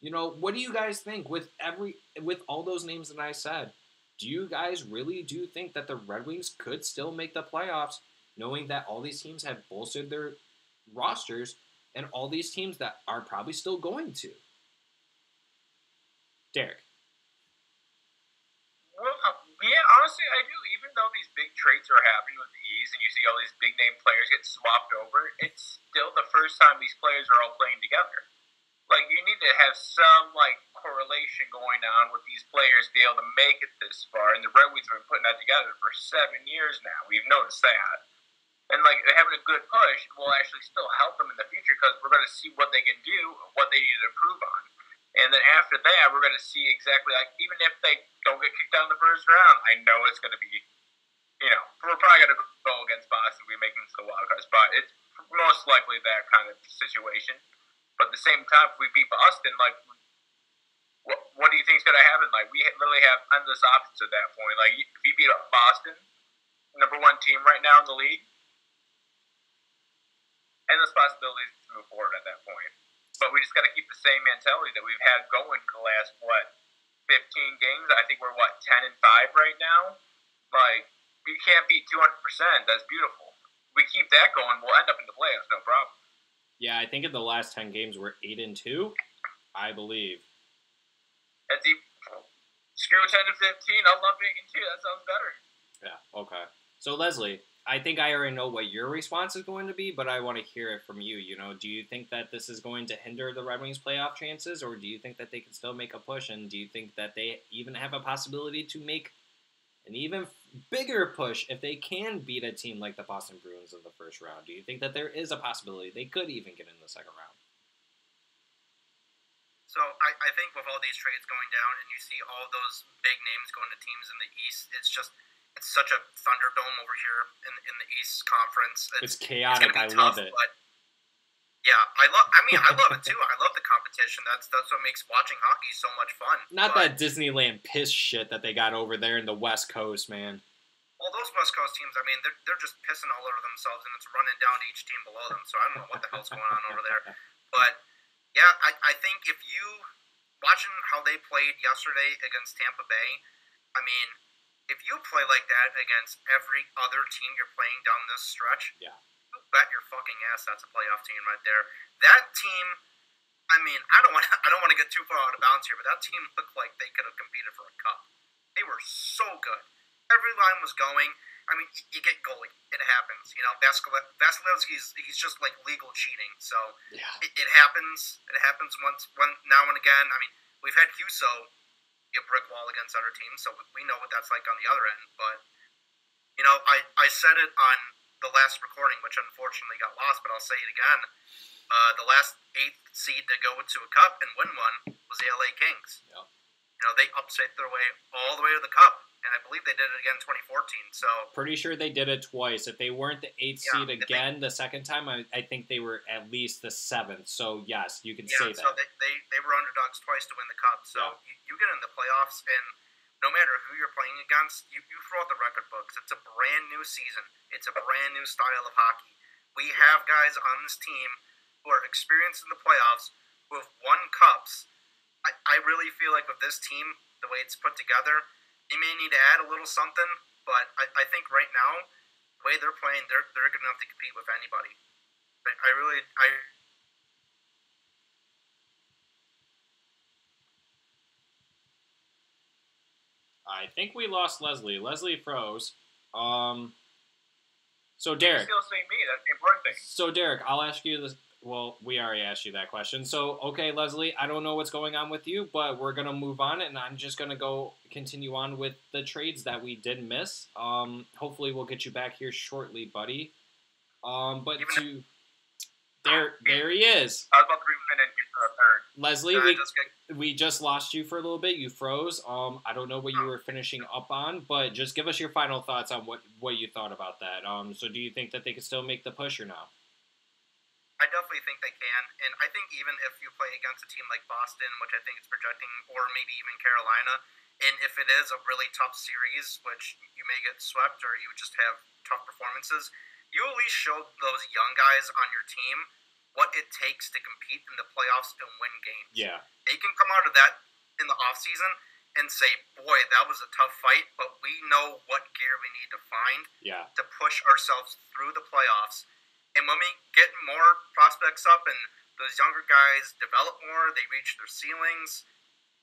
You know, what do you guys think with every with all those names that I said? Do you guys really do think that the Red Wings could still make the playoffs, knowing that all these teams have bolstered their rosters and all these teams that are probably still going to? Derek. Well, yeah, honestly, I do. Even though these big trades are happening with ease, and you see all these big name players get swapped over, it's still the first time these players are all playing together. Like you need to have some like correlation going on with these players to be able to make it this far. And the Red Wings have been putting that together for seven years now. We've noticed that. And like having a good push will actually still help them in the future because we're going to see what they can do, what they need to improve on. And then after that, we're going to see exactly like even if they don't get kicked out in the first round, I know it's going to be, you know, we're probably going to go against Boston. We make it to the wild card spot. It's most likely that kind of situation. But at the same time, if we beat Boston, like, what, what do you think is going to happen? Like, we literally have endless options at that point. Like, if you beat Boston, number one team right now in the league, endless possibilities to move forward at that point. But we just got to keep the same mentality that we've had going for the last, what, 15 games? I think we're, what, 10 and 5 right now? Like, we can't beat 200%. That's beautiful. We keep that going, we'll end up in the playoffs, no problem. Yeah, I think in the last ten games we're eight and two, I believe. That's even, screw ten to fifteen. I love eight and two. That sounds better. Yeah. Okay. So Leslie, I think I already know what your response is going to be, but I want to hear it from you. You know, do you think that this is going to hinder the Red Wings' playoff chances, or do you think that they can still make a push? And do you think that they even have a possibility to make an even bigger push if they can beat a team like the Boston Bruins in the first round? Do you think that there is a possibility they could even get in the second round? So I, I think with all these trades going down and you see all those big names going to teams in the East, it's just it's such a thunderdome over here in, in the East Conference. It's, it's chaotic. It's I tough, love it. But yeah, I love. I mean, I love it too. I love the competition. That's that's what makes watching hockey so much fun. Not but, that Disneyland piss shit that they got over there in the West Coast, man. Well, those West Coast teams, I mean, they're, they're just pissing all over themselves, and it's running down to each team below them. So I don't know what the hell's going on over there. But yeah, I, I think if you watching how they played yesterday against Tampa Bay, I mean, if you play like that against every other team you're playing down this stretch, yeah you bet your fucking ass that's a playoff team right there. That team, I mean, I don't want I don't want to get too far out of bounds here, but that team looked like they could have competed for a cup. They were so good. Every line was going. I mean, you get goalie. It happens. You know, Vasilevskiy's he's just like legal cheating. So yeah. it, it, happens. It happens once, one now and again. I mean, we've had Husso get brick wall against other teams, so we know what that's like on the other end. But you know, I I said it on the last recording, which unfortunately got lost, but I'll say it again. Uh, the last eighth seed to go to a cup and win one was the LA Kings. Yeah. You know, they upset their way all the way to the cup, and I believe they did it again 2014. So pretty sure they did it twice. If they weren't the eighth yeah, seed again they, the second time, I, I, think they were at least the seventh. So yes, you can yeah, say that. so they, they, they were underdogs twice to win the cup. So yeah. you, you get in the playoffs and no matter who you're playing against, you, you throw out the record books. It's a brand new season. It's a brand new style of hockey. We have guys on this team who are experienced in the playoffs who have won cups. I, I really feel like with this team, the way it's put together, they may need to add a little something, but I, I think right now, the way they're playing, they're, they're good enough to compete with anybody. I, I really, I I think we lost Leslie. Leslie froze. Um, So You Derek, still say me. That's the important thing. so Derek, I'll ask you this. Well, we already asked you that question. So, okay, Leslie, I don't know what's going on with you, but we're gonna move on, and I'm just gonna go continue on with the trades that we did miss. Um, hopefully, we'll get you back here shortly, buddy. Um, but to there, there he is, I was about to bring him in here for a third. Leslie. We just get- we just lost you for a little bit. You froze. Um, I don't know what you were finishing up on, but just give us your final thoughts on what what you thought about that. Um, so do you think that they could still make the push or no? I definitely think they can, and I think even if you play against a team like Boston, which I think is projecting, or maybe even Carolina, and if it is a really tough series, which you may get swept or you just have tough performances, you at least show those young guys on your team what it takes to compete in the playoffs and win games. Yeah, They can come out of that in the offseason and say, boy, that was a tough fight, but we know what gear we need to find yeah, to push ourselves through the playoffs. And when we get more prospects up and those younger guys develop more, they reach their ceilings.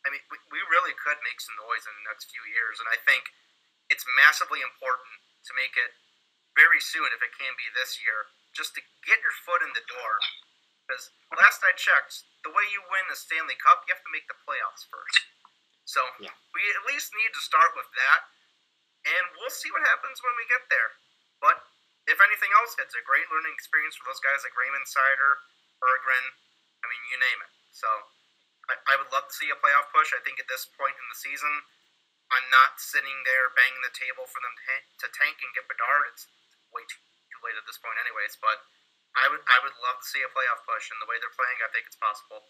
I mean, we, we really could make some noise in the next few years. And I think it's massively important to make it very soon, if it can be this year, just to get your foot in the door. Because last I checked, the way you win the Stanley Cup, you have to make the playoffs first. So Yeah. we at least need to start with that, and we'll see what happens when we get there. But if anything else, it's a great learning experience for those guys like Raymond Seider, Berggren, I mean, you name it. So I, I would love to see a playoff push. I think at this point in the season, I'm not sitting there banging the table for them to, tank and get Bedard. It's way too, too late at this point, anyways. But I would I would love to see a playoff push, and the way they're playing, I think it's possible.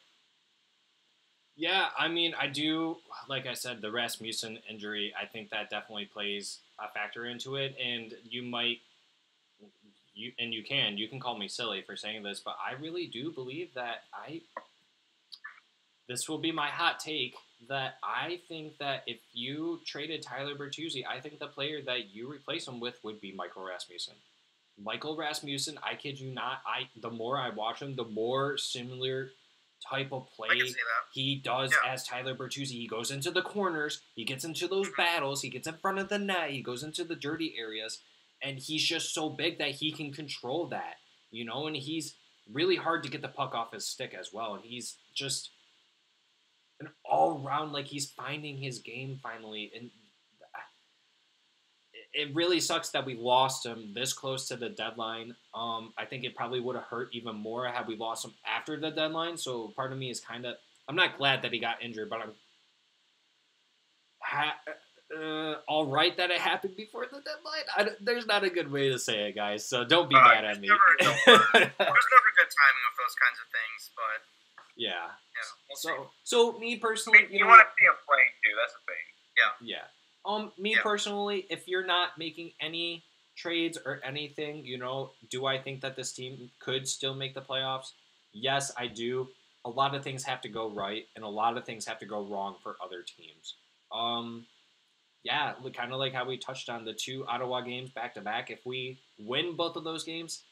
yeah. I mean, I do. Like I said, the Rasmussen injury, I think that definitely plays a factor into it, and you might. You, and you can you can call me silly for saying this, but I really do believe that I this will be my hot take that I think that if you traded Tyler Bertuzzi, I think the player that you replace him with would be Michael Rasmussen. Michael Rasmussen, I kid you not, I the more I watch him, the more similar type of play he does Yeah. as Tyler Bertuzzi. He goes into the corners, he gets into those battles, he gets in front of the net, he goes into the dirty areas, and he's just so big that he can control that, you know, and he's really hard to get the puck off his stick as well, and he's just an all round like he's finding his game finally, and it really sucks that we lost him this close to the deadline. Um, I think it probably would have hurt even more had we lost him after the deadline. So part of me is kind of I'm not glad that he got injured, but I'm ha- uh, all right that it happened before the deadline. I there's not a good way to say it, guys. So don't be Uh, mad at me. never- There's never good timing with those kinds of things, but yeah. yeah, we'll see. So so me I personally, mean, you you know, want to see him playing too. That's the thing. Yeah. Um, me Yeah. personally, if you're not making any trades or anything, you know, do I think that this team could still make the playoffs? Yes, I do. A lot of things have to go right, and a lot of things have to go wrong for other teams. Um, yeah, kind of like how we touched on the two Ottawa games back to back. If we win both of those games,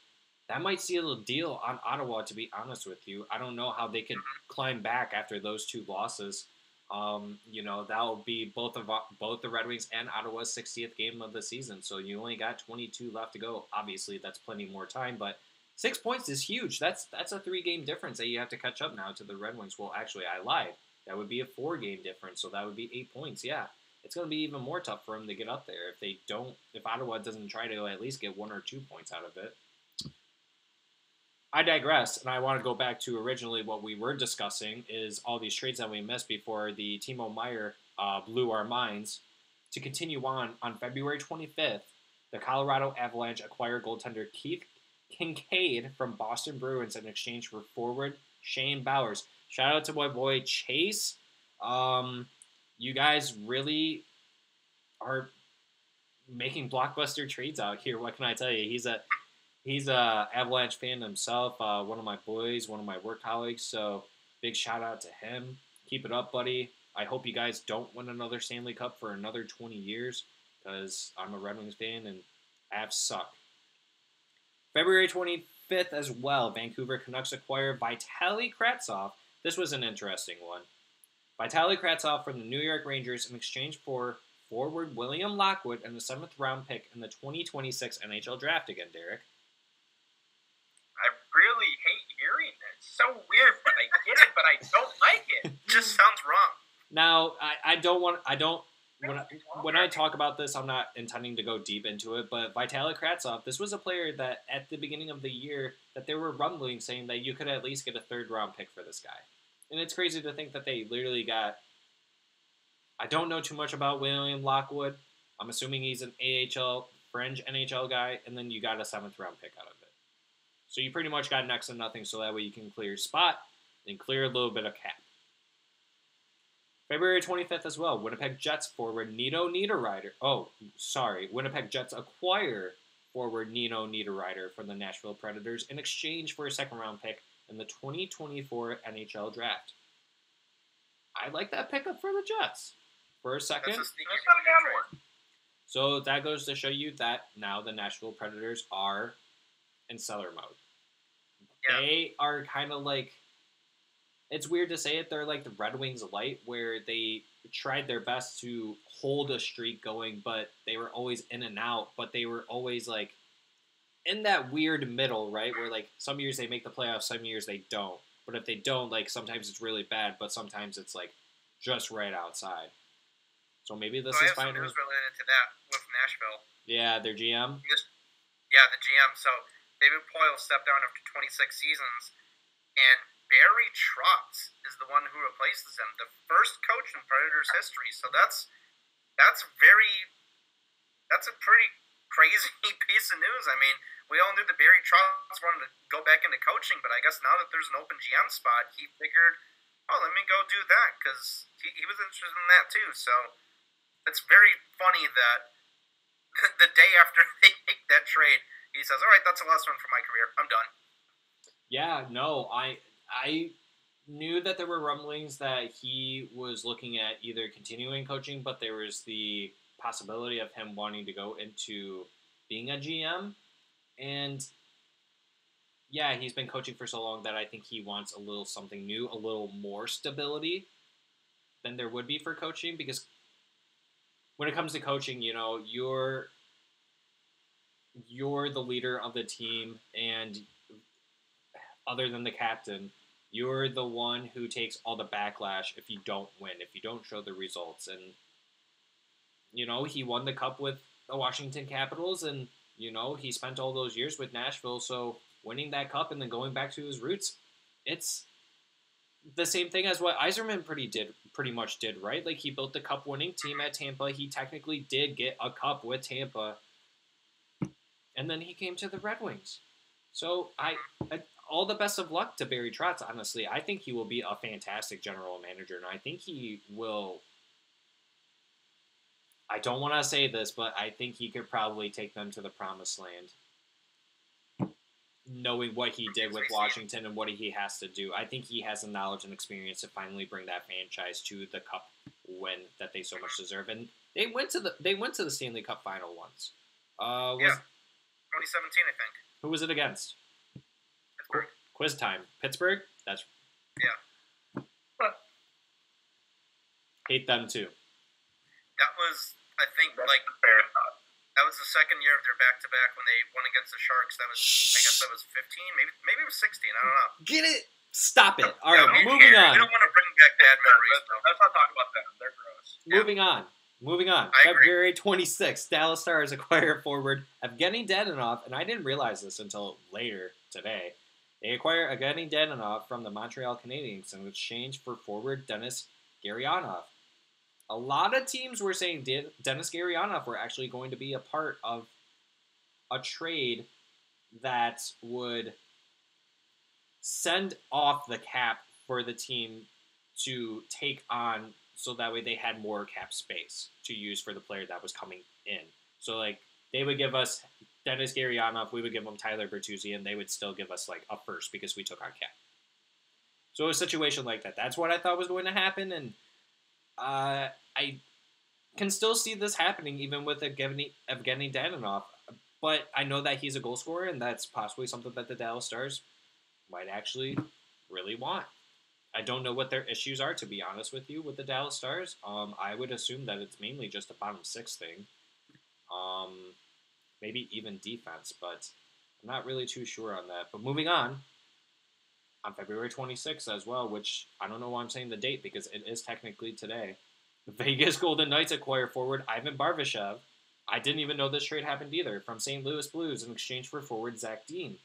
that might seal the deal on Ottawa. To be honest with you, I don't know how they could climb back after those two losses. Um, you know that will be both of both the Red Wings and Ottawa's 60th game of the season. So you only got 22 left to go. Obviously, that's plenty more time, but six points is huge. That's that's a three game difference that you have to catch up now to the Red Wings. Well, actually, I lied. That would be a four game difference. So that would be eight points. Yeah, it's going to be even more tough for them to get up there if they don't. If Ottawa doesn't try to at least get one or two points out of it. I digress, and I want to go back to originally what we were discussing is all these trades that we missed before the Timo Meier uh, blew our minds. To continue on, on February 25th, the Colorado Avalanche acquired goaltender Keith Kinkaid from Boston Bruins in exchange for forward Shane Bowers. Shout out to my boy Chase. Um, you guys really are making blockbuster trades out here. What can I tell you? He's a he's a Avalanche fan himself. Uh, one of my boys, one of my work colleagues. So big shout out to him. Keep it up, buddy. I hope you guys don't win another Stanley Cup for another 20 years because I'm a Red Wings fan and Avs suck. February 25th as well, Vancouver Canucks acquire Vitaly Kravtsov. This was an interesting one. Vitaly Kravtsov from the New York Rangers in exchange for forward William Lockwood and the seventh round pick in the 2026 NHL draft again, Derek. I really hate hearing it. It's so weird, but I get it, but I don't like it. Just sounds wrong. Now, I, I don't want I don't when I, when I talk about this, I'm not intending to go deep into it, but Vitaly Kravtsov, this was a player that at the beginning of the year that there were rumblings saying that you could at least get a third round pick for this guy. And it's crazy to think that they literally got I don't know too much about William Lockwood. I'm assuming he's an AHL fringe NHL guy, and then you got a seventh round pick out of it. So you pretty much got next to nothing, so that way you can clear your spot and clear a little bit of cap. February 25th as well, Winnipeg Jets forward Nino Niederreiter. Oh, sorry. Winnipeg Jets acquire forward Nino Niederreiter from the Nashville Predators in exchange for a second round pick in the 2024 NHL draft. I like that pickup for the Jets. For a second. That's a sneaky That's not a bad trade. one. So that goes to show you that now the Nashville Predators are in seller mode. Yeah. They are kind of like it's weird to say it, they're like the Red Wings light where they tried their best to hold a streak going, but they were always in and out, but they were always like in that weird middle, right? Where like some years they make the playoffs, some years they don't. But if they don't, like sometimes it's really bad, but sometimes it's like just right outside. So maybe this so I is finally news related to that with Nashville. yeah, their GM. Yeah, the GM. So David Poile stepped down after 26 seasons, and Barry Trotz is the one who replaces him, the first coach in Predators history. So that's that's very that's a pretty crazy piece of news. I mean, we all knew that Barry Trotz wanted to go back into coaching, but I guess now that there's an open GM spot, he figured, oh, let me go do that because he, he was interested in that too. So it's very funny that the day after they make that trade, he says, "All right, that's the last one for my career. I'm done." Yeah, no, I I knew that there were rumblings that he was looking at either continuing coaching, but there was the possibility of him wanting to go into being a GM. And yeah, he's been coaching for so long that I think he wants a little something new, a little more stability than there would be for coaching because when it comes to coaching, you know, you're you're the leader of the team and other than the captain, you're the one who takes all the backlash if you don't win, if you don't show the results. And, you know, he won the cup with the Washington Capitals, and, you know, he spent all those years with Nashville. So winning that cup and then going back to his roots, it's the same thing as what Yzerman pretty did pretty much did, right? Like he built the cup winning team at Tampa. He technically did get a cup with Tampa. And then he came to the Red Wings. So I, I all the best of luck to Barry Trotz. Honestly, I think he will be a fantastic general manager, and I think he will. I don't want to say this, but I think he could probably take them to the promised land. Knowing what he did with Washington and what he has to do, I think he has the knowledge and experience to finally bring that franchise to the Cup win that they so much deserve. And they went to the they went to the Stanley Cup final once. Uh, was, Yeah. 2017, I think. Who was it against? Pittsburgh. Quiz time. Pittsburgh. That's Yeah. hate them too. That was, I think, That's like fair that was the second year of their back to back when they won against the Sharks. That was, I guess, that was 15, maybe, maybe it was 16. I don't know. Get it? Stop it. All right, Yeah, moving cares? on. We don't want to bring back bad memories. Let's, though. let's not talk about them. They're gross. Yeah. Moving on. Moving on. I agree. February 26th, Dallas Stars acquire forward Evgeny Dadonov, and I didn't realize this until later today. They acquire Evgeny Dadonov from the Montreal Canadiens in exchange for forward Denis Gurianov. A lot of teams were saying De- Denis Gurianov were actually going to be a part of a trade that would send off the cap for the team to take on so that way they had more cap space to use for the player that was coming in. So like they would give us Denis Gurianov, we would give them Tyler Bertuzzi, and they would still give us like a first because we took our cap. So a situation like that. That's what I thought was going to happen, and uh, I can still see this happening even with Evgeny, Evgeny Dadonov. But I know that he's a goal scorer, and that's possibly something that the Dallas Stars might actually really want. I don't know what their issues are, to be honest with you, with the Dallas Stars. Um, I would assume that it's mainly just a bottom six thing. Um, maybe even defense, but I'm not really too sure on that. But moving on, on February 26th as well, which I don't know why I'm saying the date because it is technically today. The Vegas Golden Knights acquire forward Ivan Barbashev. I didn't even know this trade happened either from St. Louis Blues in exchange for forward Zach Dean.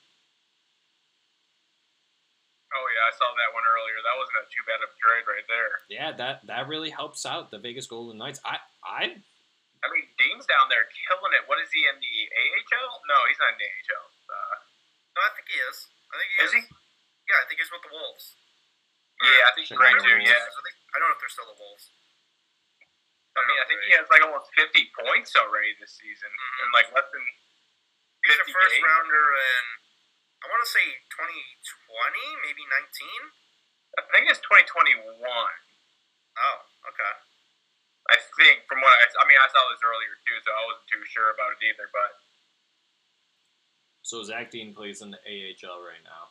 Oh yeah, I saw that one earlier. That wasn't a too bad of a trade right there. Yeah, that that really helps out the Vegas Golden Knights. I I I mean, Dean's down there killing it. What is he in the AHL? No, he's not in the AHL. Uh, No, I think he is. I think he is. is he? Yeah, I think he's with the Wolves. Yeah, I think he's Chicago right too. Yeah, I, think, I don't know if they're still the Wolves. I mean, I think he has like almost 50 points already this season, Mhm. and like less than He's a first games. rounder in, I want to say 2020, maybe 19. I think it's 2021. Oh, okay. I think from what I, I mean, I saw this earlier too, so I wasn't too sure about it either. But so Zach Dean plays in the AHL right now.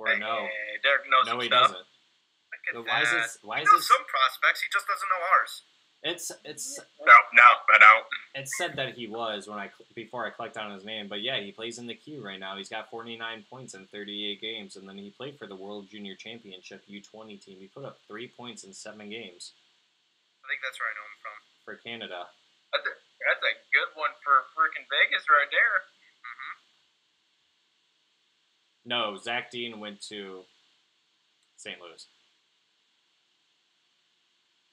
Or no, hey, Derek knows no, he stuff. doesn't. Look at So why is that. this? Why He is knows some prospects. He just doesn't know ours. It's it's No, no, don't. it said that he was when I before I clicked on his name, but yeah, he plays in the queue right now. He's got 49 points in 38 games, and then he played for the World Junior Championship U20 team. He put up three points in seven games I think that's where I know him from. for Canada. That's a, that's a good one for freaking Vegas right there. No, Zach Dean went to St. Louis.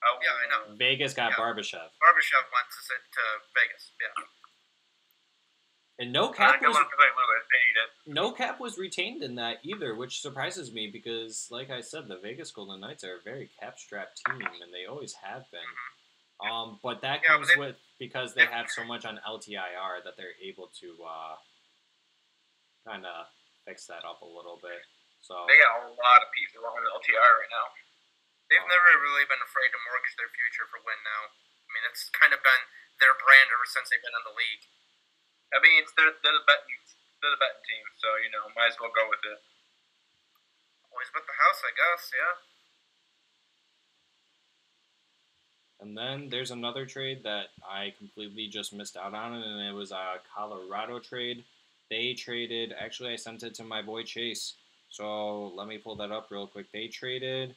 Oh, Yeah, I know. Vegas got Yeah. Barbashev, Barbashev went to, to Vegas. Yeah. and no cap good was one. Louis. They need it. no cap was retained in that either, which surprises me because, like I said, the Vegas Golden Knights are a very cap-strapped team, and they always have been. Um, but that Yeah, but comes they- with because they have so much on LTIR that they're able to uh, kind of fix that up a little bit. So They got a lot of pieces on LTR right now. They've Oh. never really been afraid to mortgage their future for win now. I mean, it's kind of been their brand ever since they've been in the league. I mean, it's they're, they're the betting they're the betting team, so you know, might as well go with it. Always bet the house, I guess. Yeah. And then there's another trade that I completely just missed out on, and it was a Colorado trade. They traded, actually, I sent it to my boy Chase. So let me pull that up real quick. They traded,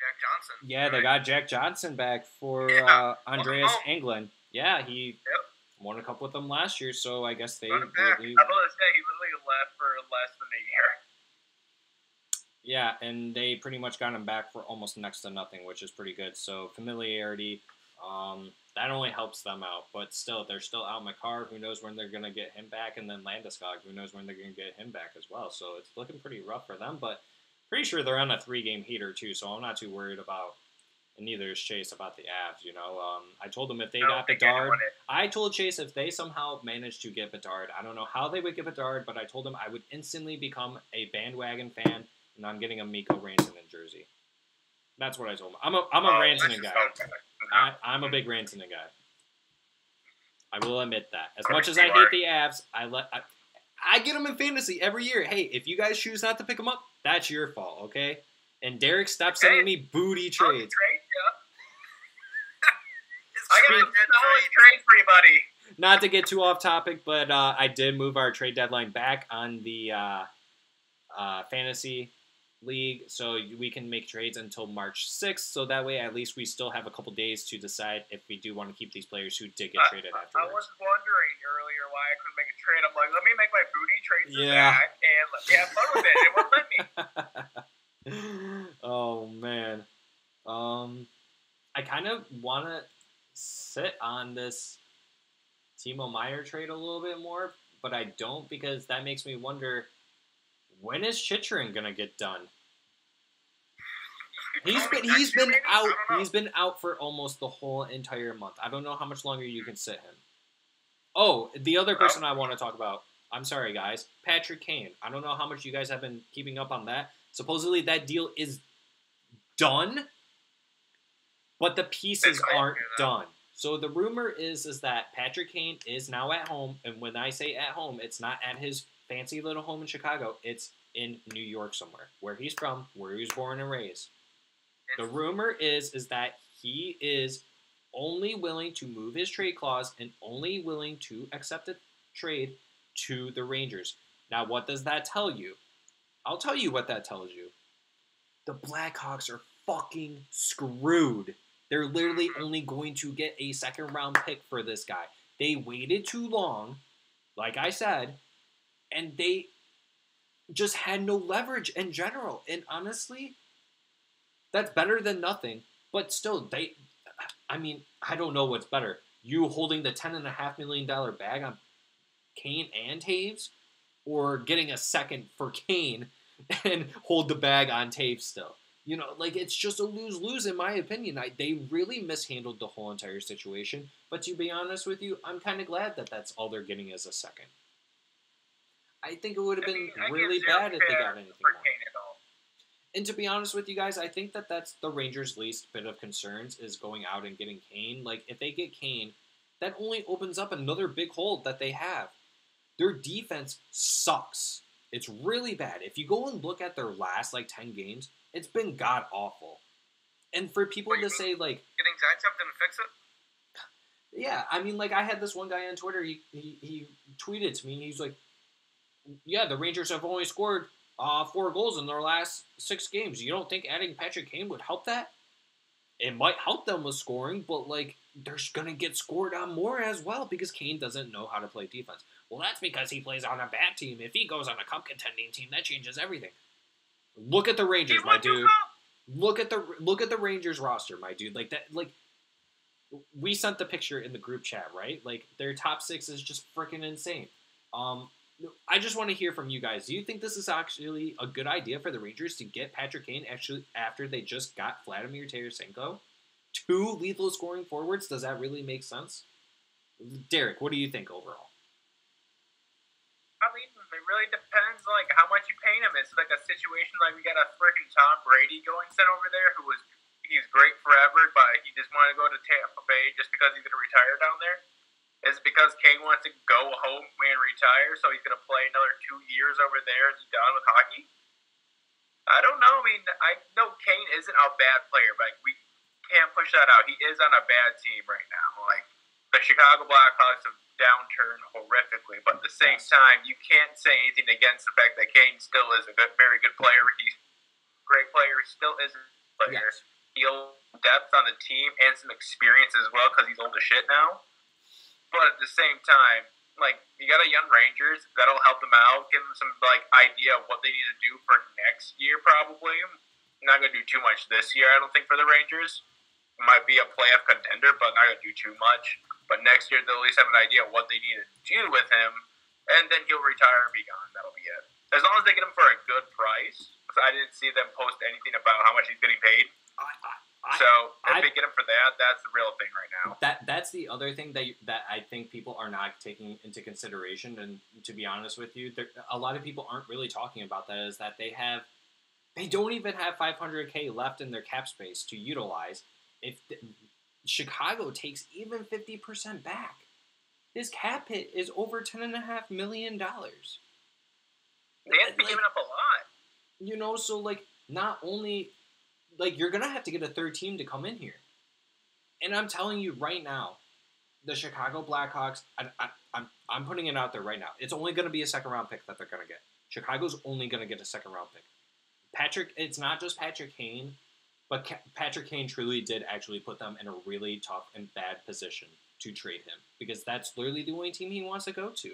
Jack Johnson. yeah, they got Jack Johnson back for Yeah. uh, Andreas Wow. Englund. Yeah, he Yep. won a cup with them last year, so I guess they Run it back. really, I'm about to say he literally left for less than a year. Yeah, and they pretty much got him back for almost next to nothing, which is pretty good. So familiarity, um, that only helps them out. But still, they're still out Makar. Who knows when they're gonna get him back? And then Landeskog, who knows when they're gonna get him back as well. So it's looking pretty rough for them. But pretty sure they're on a three-game heater too. So I'm not too worried about. And neither is Chase about the Avs. You know, um, I told them if they got Bedard. I told Chase if they somehow managed to get Bedard, I don't know how they would get Bedard, but I told him I would instantly become a bandwagon fan, and I'm getting a Mikko Rantanen jersey. That's what I told him. I'm a I'm a Oh, Rantanen guy. I, I'm a big Rantanen guy. I will admit that. As much as I hate the Avs, I let I, I get them in fantasy every year. Hey, if you guys choose not to pick them up, that's your fault, okay? And Derek, stop sending Hey. me booty trades. trade, yeah. I got a good trade for you, buddy. not to get too off topic, but uh, I did move our trade deadline back on the uh, uh, fantasy league, so we can make trades until March 6th. So that way, at least we still have a couple days to decide if we do want to keep these players who did get I- traded I was wondering earlier why I couldn't make a trade. I'm like, let me make my booty trade for Yeah. Zach and let me have fun with it. It won't let me. oh man, um, I kind of want to sit on this Timo Meier trade a little bit more, but I don't because that makes me wonder when is Chychrun gonna get done? He's been he's been out he's been out for almost the whole entire month. I don't know how much longer you can sit him. Oh, the other person I want to talk about. I'm sorry, guys. Patrick Kane. I don't know how much you guys have been keeping up on that. Supposedly that deal is done, but the pieces aren't done. So the rumor is is that Patrick Kane is now at home, and when I say at home, it's not at his fancy little home in Chicago. It's in New York somewhere, where he's from, where he was born and raised. The rumor is is that he is only willing to move his trade clause and only willing to accept a trade to the Rangers. Now, what does that tell you? I'll tell you what that tells you. The Blackhawks are fucking screwed. They're literally mm-hmm. only going to get a second round pick for this guy. They waited too long, like I said, and they just had no leverage in general. And honestly, that's better than nothing. But still, they, I mean, I don't know what's better. You holding the ten and a half million dollar bag on Kane and Toews, or getting a second for Kane and hold the bag on Toews still. You know, like it's just a lose lose in my opinion. I, they really mishandled the whole entire situation. But to be honest with you, I'm kind of glad that that's all they're getting as a second. I think it would have been I mean, really bad if they got anything more. Kane at all. And to be honest with you guys, I think that that's the Rangers' least bit of concerns is going out and getting Kane. Like if they get Kane, that only opens up another big hole that they have. Their defense sucks. It's really bad. If you go and look at their last like 10 games, it's been god awful. And for people What to say like, Getting Zaitsev didn't fix it. yeah, I mean like I had this one guy on Twitter, he he, he tweeted to me, he's like, yeah, the Rangers have only scored uh, four goals in their last six games. You don't think adding Patrick Kane would help that? It might help them with scoring, but like they're gonna get scored on more as well because Kane doesn't know how to play defense. Well, that's because he plays on a bad team. If he goes on a cup contending team, that changes everything. Look at the Rangers, my dude. Look at the look at the Rangers roster, my dude. Like that, like we sent the picture in the group chat, right? Like their top six is just freaking insane. Um, I just want to hear from you guys. Do you think this is actually a good idea for the Rangers to get Patrick Kane actually after they just got Vladimir Tarasenko? Two lethal scoring forwards. Does that really make sense? Derek, what do you think overall? I mean, it really depends, like how much you pay him. It's like a situation like we got a freaking Tom Brady going sent over there, who was he's great forever, but he just wanted to go to Tampa Bay just because he's gonna retire down there. Is it because Kane wants to go home and retire, so he's gonna play another two years over there and he's done with hockey? I don't know. I mean, I know Kane isn't a bad player, but we can't push that out. He is on a bad team right now. Like the Chicago Blackhawks have downturned horrifically, but at the same time, you can't say anything against the fact that Kane still is a good, very good player. He's a great player. He still is a player. Yes. He'll depth on the team and some experience as well because he's old as shit now. But at the same time, like you got a young Rangers that'll help them out, give them some like idea of what they need to do for next year. Probably not gonna do too much this year. I don't think for the Rangers. Might be a playoff contender, but not gonna do too much. But next year they'll at least have an idea of what they need to do with him, and then he'll retire and be gone. That'll be it. As long as they get him for a good price, because I didn't see them post anything about how much he's getting paid. So if I- they get him for that, that's the real thing right now. that that's the other thing that you, that I think people are not taking into consideration. And to be honest with you, there, a lot of people aren't really talking about that. Is that they have they don't even have 500k left in their cap space to utilize. If the, Chicago takes even 50% back, his cap hit is over ten and a half million dollars. They have to be Like- giving up a lot. You know, so like not only like you're gonna have to get a third team to come in here, and I'm telling you right now, the Chicago Blackhawks. I, I, I'm I'm putting it out there right now. It's only gonna be a second round pick that they're gonna get. Chicago's only gonna get a second round pick. Patrick, it's not just Patrick Kane, but Patrick Kane truly did actually put them in a really tough and bad position to trade him because that's literally the only team he wants to go to.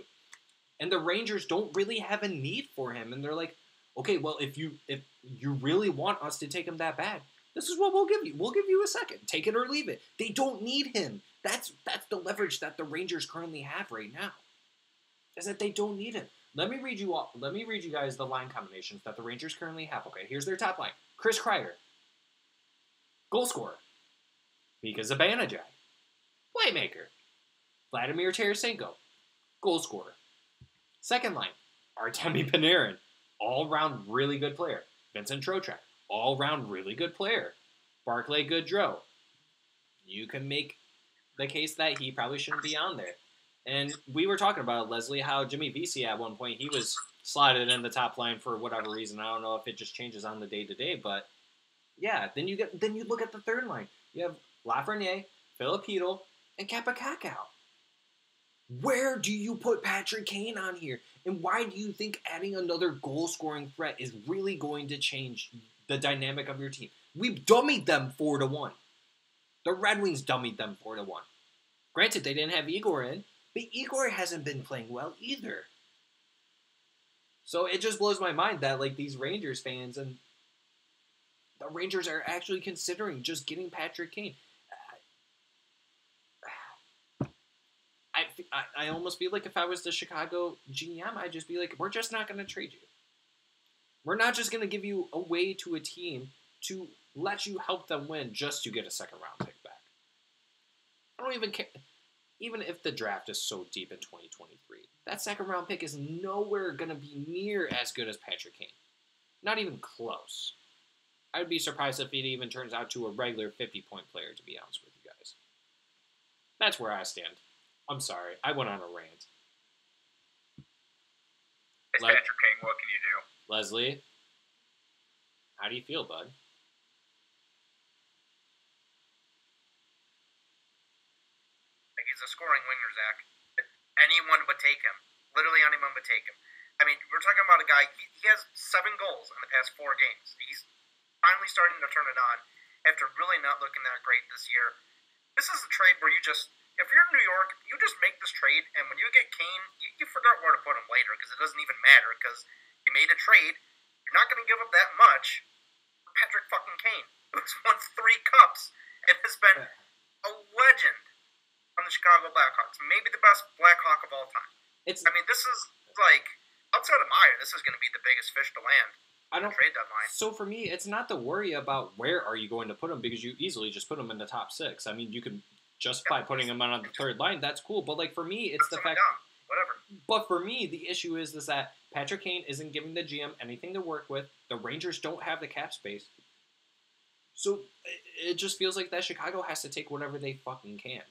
And the Rangers don't really have a need for him, and they're like, okay, well, if you if you really want us to take him that bad, this is what we'll give you. We'll give you a second. Take it or leave it. They don't need him. That's that's the leverage that the Rangers currently have right now. Is that they don't need him. Let me read you all, let me read you guys the line combinations that the Rangers currently have. Okay, here's their top line. Chris Kreider. Goal scorer. Mika Zibanejad. Playmaker. Vladimir Tarasenko. Goal scorer. Second line. Artemi Panarin all round really good player. Vincent Trocheck, all round really good player. Barclay Goodrow, you can make the case that he probably shouldn't be on there. And we were talking about Leslie how Jimmy Vesey at one point he was slotted in the top line for whatever reason. I don't know if it just changes on the day to day, but yeah. Then you get then you look at the third line. You have Lafreniere, Filipino, and Kappa Where do you put Patrick Kane on here? And why do you think adding another goal scoring threat is really going to change the dynamic of your team? We dummied them four to one. The Red Wings dummied them four to one. Granted, they didn't have Igor in, but Igor hasn't been playing well either. So it just blows my mind that like these Rangers fans and the Rangers are actually considering just getting Patrick Kane. I, I, almost feel like if I was the Chicago GM, I'd just be like, we're just not going to trade you. We're not just going to give you away to a team to let you help them win just to get a second round pick back. I don't even care. Even if the draft is so deep in 2023, that second round pick is nowhere going to be near as good as Patrick Kane. Not even close. I would be surprised if it even turns out to a regular 50 point player, to be honest with you guys. That's where I stand. I'm sorry. I went on a rant. It's Le- Patrick Kane. What can you do? Leslie, how do you feel, bud? He's a scoring winger, Zach. Anyone would take him. Literally anyone would take him. I mean, we're talking about a guy. He, he has seven goals in the past four games. He's finally starting to turn it on after really not looking that great this year. This is a trade where you just, if you're in New York, you just make this trade, and when you get Kane, you, you forget where to put him later because it doesn't even matter because you made a trade. You're not going to give up that much for Patrick fucking Kane, who's won three cups and has been a legend on the Chicago Blackhawks. Maybe the best Blackhawk of all time. It's. I mean, this is like outside of Meier, this is going to be the biggest fish to land. I don't trade deadline. So for me, it's not the worry about where are you going to put him because you easily just put him in the top six. I mean, you can by putting him on the third line. That's cool, but like for me, it's the fact. Down. Whatever. But for me, the issue is is that Patrick Kane isn't giving the GM anything to work with. The Rangers don't have the cap space. So it just feels like that Chicago has to take whatever they fucking can.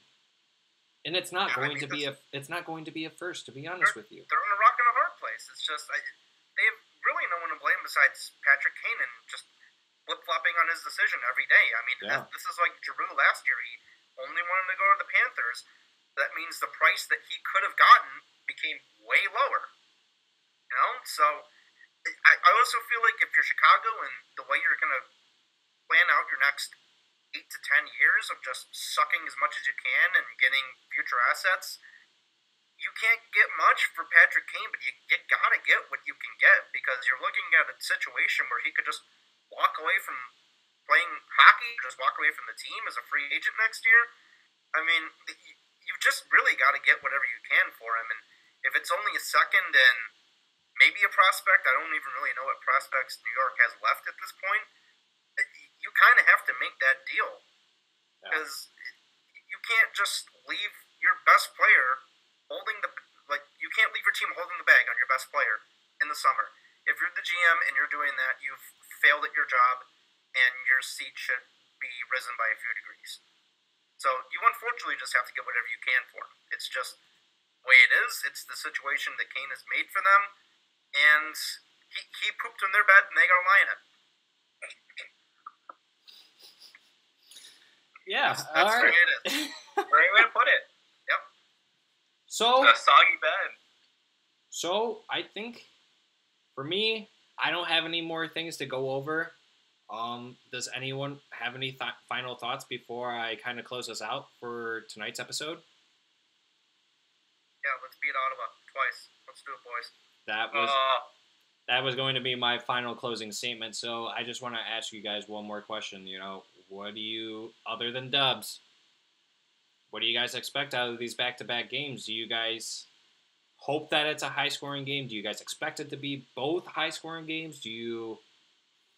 And it's not yeah, going I mean, to be a it's not going to be a first, to be honest with you. They're in a rock and a hard place. It's just I, they have really no one to blame besides Patrick Kane and just flip flopping on his decision every day. I mean, yeah. this is like Giroux last year. He only wanted to go to the Panthers. That means the price that he could have gotten became way lower. You know, so I, I also feel like if you're Chicago and the way you're going to plan out your next eight to ten years of just sucking as much as you can and getting future assets, you can't get much for Patrick Kane, but you, you gotta get what you can get because you're looking at a situation where he could just walk away from playing hockey, just walk away from the team as a free agent next year. I mean, you've just really got to get whatever you can for him, and if it's only a second and maybe a prospect, I don't even really know what prospects New York has left at this point you kind of have to make that deal because yeah. you can't just leave your best player holding the like you can't leave your team holding the bag on your best player in the summer. If you're the GM and you're doing that, you've failed at your job, and your seat should be risen by a few degrees. So you unfortunately just have to get whatever you can for him. It's just the way it is. It's the situation that Kane has made for them, and he, he pooped in their bed and they got to lie in it. Yeah, that's, that's all right. Great way to put it. Yep. So a soggy bed. So I think for me, I don't have any more things to go over. Um, does anyone have any th- final thoughts before I kind of close us out for tonight's episode? Yeah, let's beat Ottawa twice. Let's do it, boys. That was uh, that was going to be my final closing statement. So I just want to ask you guys one more question. You know, what do you, other than dubs, what do you guys expect out of these back to back games? Do you guys hope that it's a high scoring game? Do you guys expect it to be both high scoring games? Do you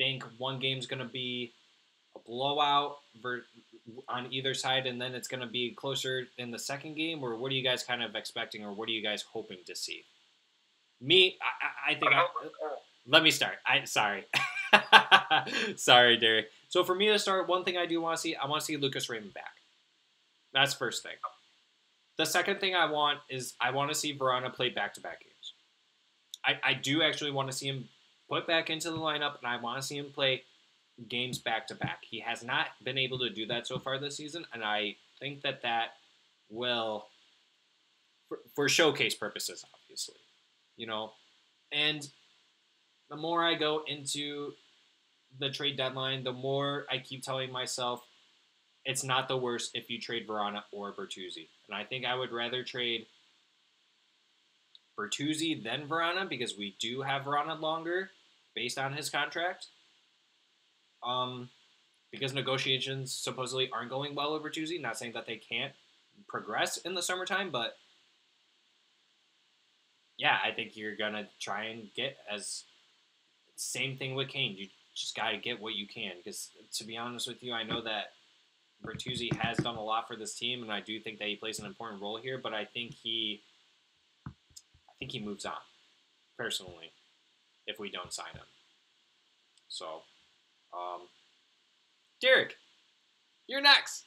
think one game's going to be a blowout on either side and then it's going to be closer in the second game? Or what are you guys kind of expecting or what are you guys hoping to see? Me, I, I think. I, let me start. I sorry, sorry, Derek. So for me to start, one thing I do want to see, I want to see Lucas Raymond back. That's first thing. The second thing I want is I want to see Vrana play back to back games. I, I do actually want to see him put back into the lineup, and I want to see him play games back to back. He has not been able to do that so far this season, and I think that that will, for, for showcase purposes, obviously, you know, and the more I go into the trade deadline, the more I keep telling myself it's not the worst if you trade Vrana or Bertuzzi. And I think I would rather trade Bertuzzi than Vrana because we do have Vrana longer based on his contract. Um, because negotiations supposedly aren't going well with Bertuzzi. Not saying that they can't progress in the summertime, but yeah, I think you're gonna try and get as same thing with Kane. You just gotta get what you can because to be honest with you, I know that Bertuzzi has done a lot for this team, and I do think that he plays an important role here. But I think he, I think he moves on, personally, if we don't sign him. So, um, Derek, you're next.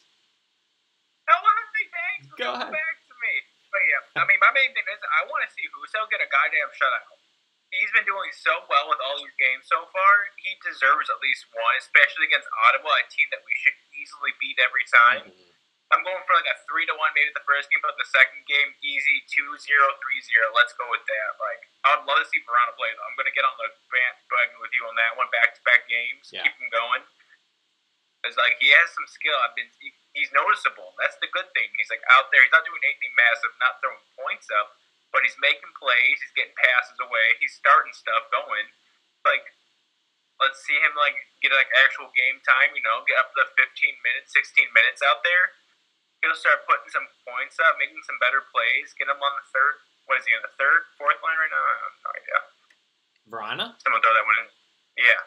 No, honestly, thanks Go ahead. back to me. But yeah, I mean, my main thing is I want to see Husso get a goddamn shutout. He's been doing so well with all these games so far. He deserves at least one, especially against Ottawa, a team that we should easily beat every time. Mhm. I'm going for like a three to one, maybe the first game, but the second game easy 2-0, 3-0. Let's go with that. Like I'd love to see Vrana play though. I'm gonna get on the bandwagon with you on that one. Back to back games, Yeah. keep him going. It's like he has some skill. I've been he, he's noticeable. That's the good thing. He's like out there. He's not doing anything massive, not throwing points up, but he's making plays. He's getting passes away. He's starting stuff going. Like let's see him like get like actual game time. You know, get up to 15 minutes, 16 minutes out there. He'll start putting some points up, making some better plays. Get him on the third. What is he on the third, fourth line right now? I have no idea. Vrana? Someone throw that one in. Yeah.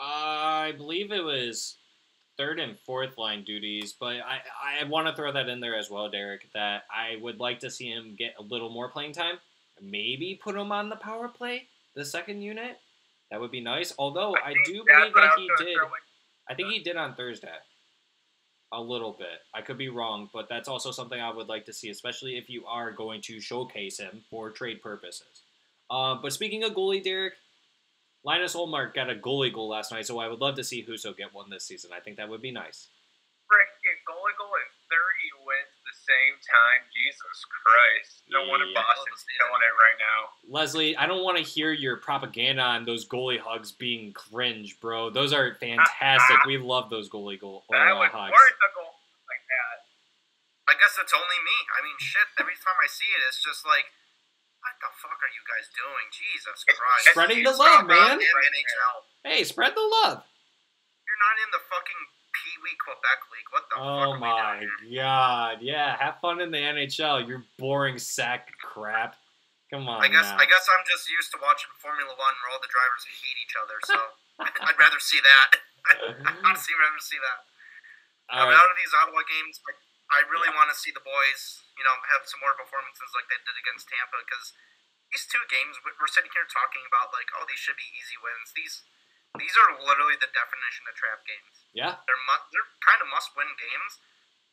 I believe it was third and fourth line duties, but I, I want to throw that in there as well, Derek, that I would like to see him get a little more playing time. Maybe put him on the power play, the second unit. That would be nice. Although I, think do believe that he did. I think he did on Thursday. A little bit. I could be wrong, but that's also something I would like to see, especially if you are going to showcase him for trade purposes. Uh, but speaking of goalie, Derek, Linus Ullmark got a goalie goal last night, so I would love to see Husso get one this season. I think that would be nice. freaking goalie goal and 30 wins at the same time. Jesus Christ. No wonder Yeah. Boston's killing it right now. Leslie, I don't want to hear your propaganda on those goalie hugs being cringe, bro. Those are fantastic. We love those goalie goal or, I uh, would hugs. worth a goal like that. I guess it's only me. I mean, shit. Every time I see it, it's just like, what the fuck are you guys doing? Jesus Christ! Spreading the love, man. Hey, spread the love. You're not in the fucking Pee Wee Quebec League. What the fuck Oh are we my doing god. Yeah, have fun in the NHL. You're boring sack crap. Come on I guess now. I guess I'm just used to watching Formula One where all the drivers hate each other. So I'd rather see that. I'd honestly rather see that. All Um, right. Out of these Ottawa games, like, I really want to see the boys, you know, have some more performances like they did against Tampa because these two games we're sitting here talking about like, oh, these should be easy wins. These these are literally the definition of trap games. Yeah. They're mu- they're kind of must win games,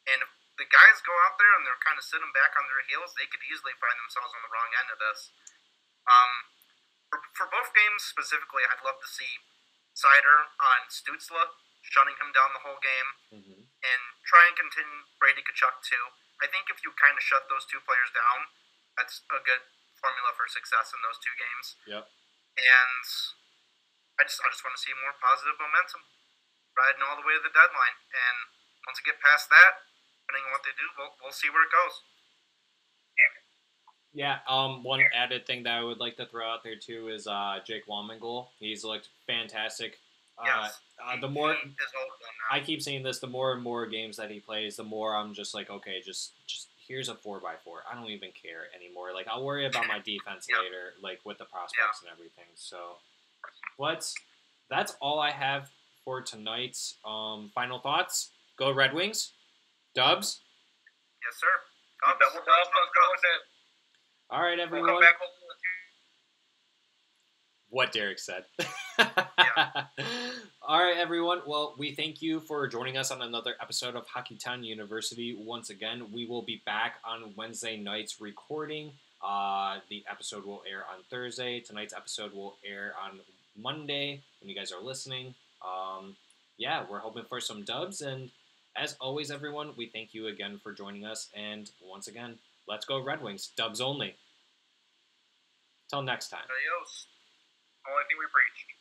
and if the guys go out there and they're kind of sitting back on their heels, they could easily find themselves on the wrong end of this. Um, for, for both games specifically, I'd love to see Seider on Stützle, shutting him down the whole game Mhm. and try and continue Brady Tkachuk too. I think if you kind of shut those two players down, that's a good formula for success in those two games. Yep. And I just I just want to see more positive momentum riding all the way to the deadline. And once we get past that, depending on what they do, we'll, we'll see where it goes. Yeah, um, one added thing that I would like to throw out there too is uh, Jake Wamengel. He's looked fantastic. Uh, Yes. uh, the more He is old one now. I keep saying this, the more and more games that he plays, the more I'm just like, okay, just just here's a four by four. I don't even care anymore. Like I'll worry about my defense Yeah. later, like with the prospects and everything. So, but that's all I have for tonight's um, final thoughts. Go Red Wings, Dubs. yes, sir. Double dub, let's go with it. All right, We'll come everyone. back with the two. what Derek said. All right, everyone. Well, we thank you for joining us on another episode of Hockeytown University. Once again, we will be back on Wednesday nights recording Uh, the episode will air on Thursday. Tonight's episode will air on Monday when you guys are listening. Um, yeah, we're hoping for some dubs. And as always, everyone, we thank you again for joining us. And once again, let's go Red Wings. Dubs only. Till next time. Adios. Only thing we preach.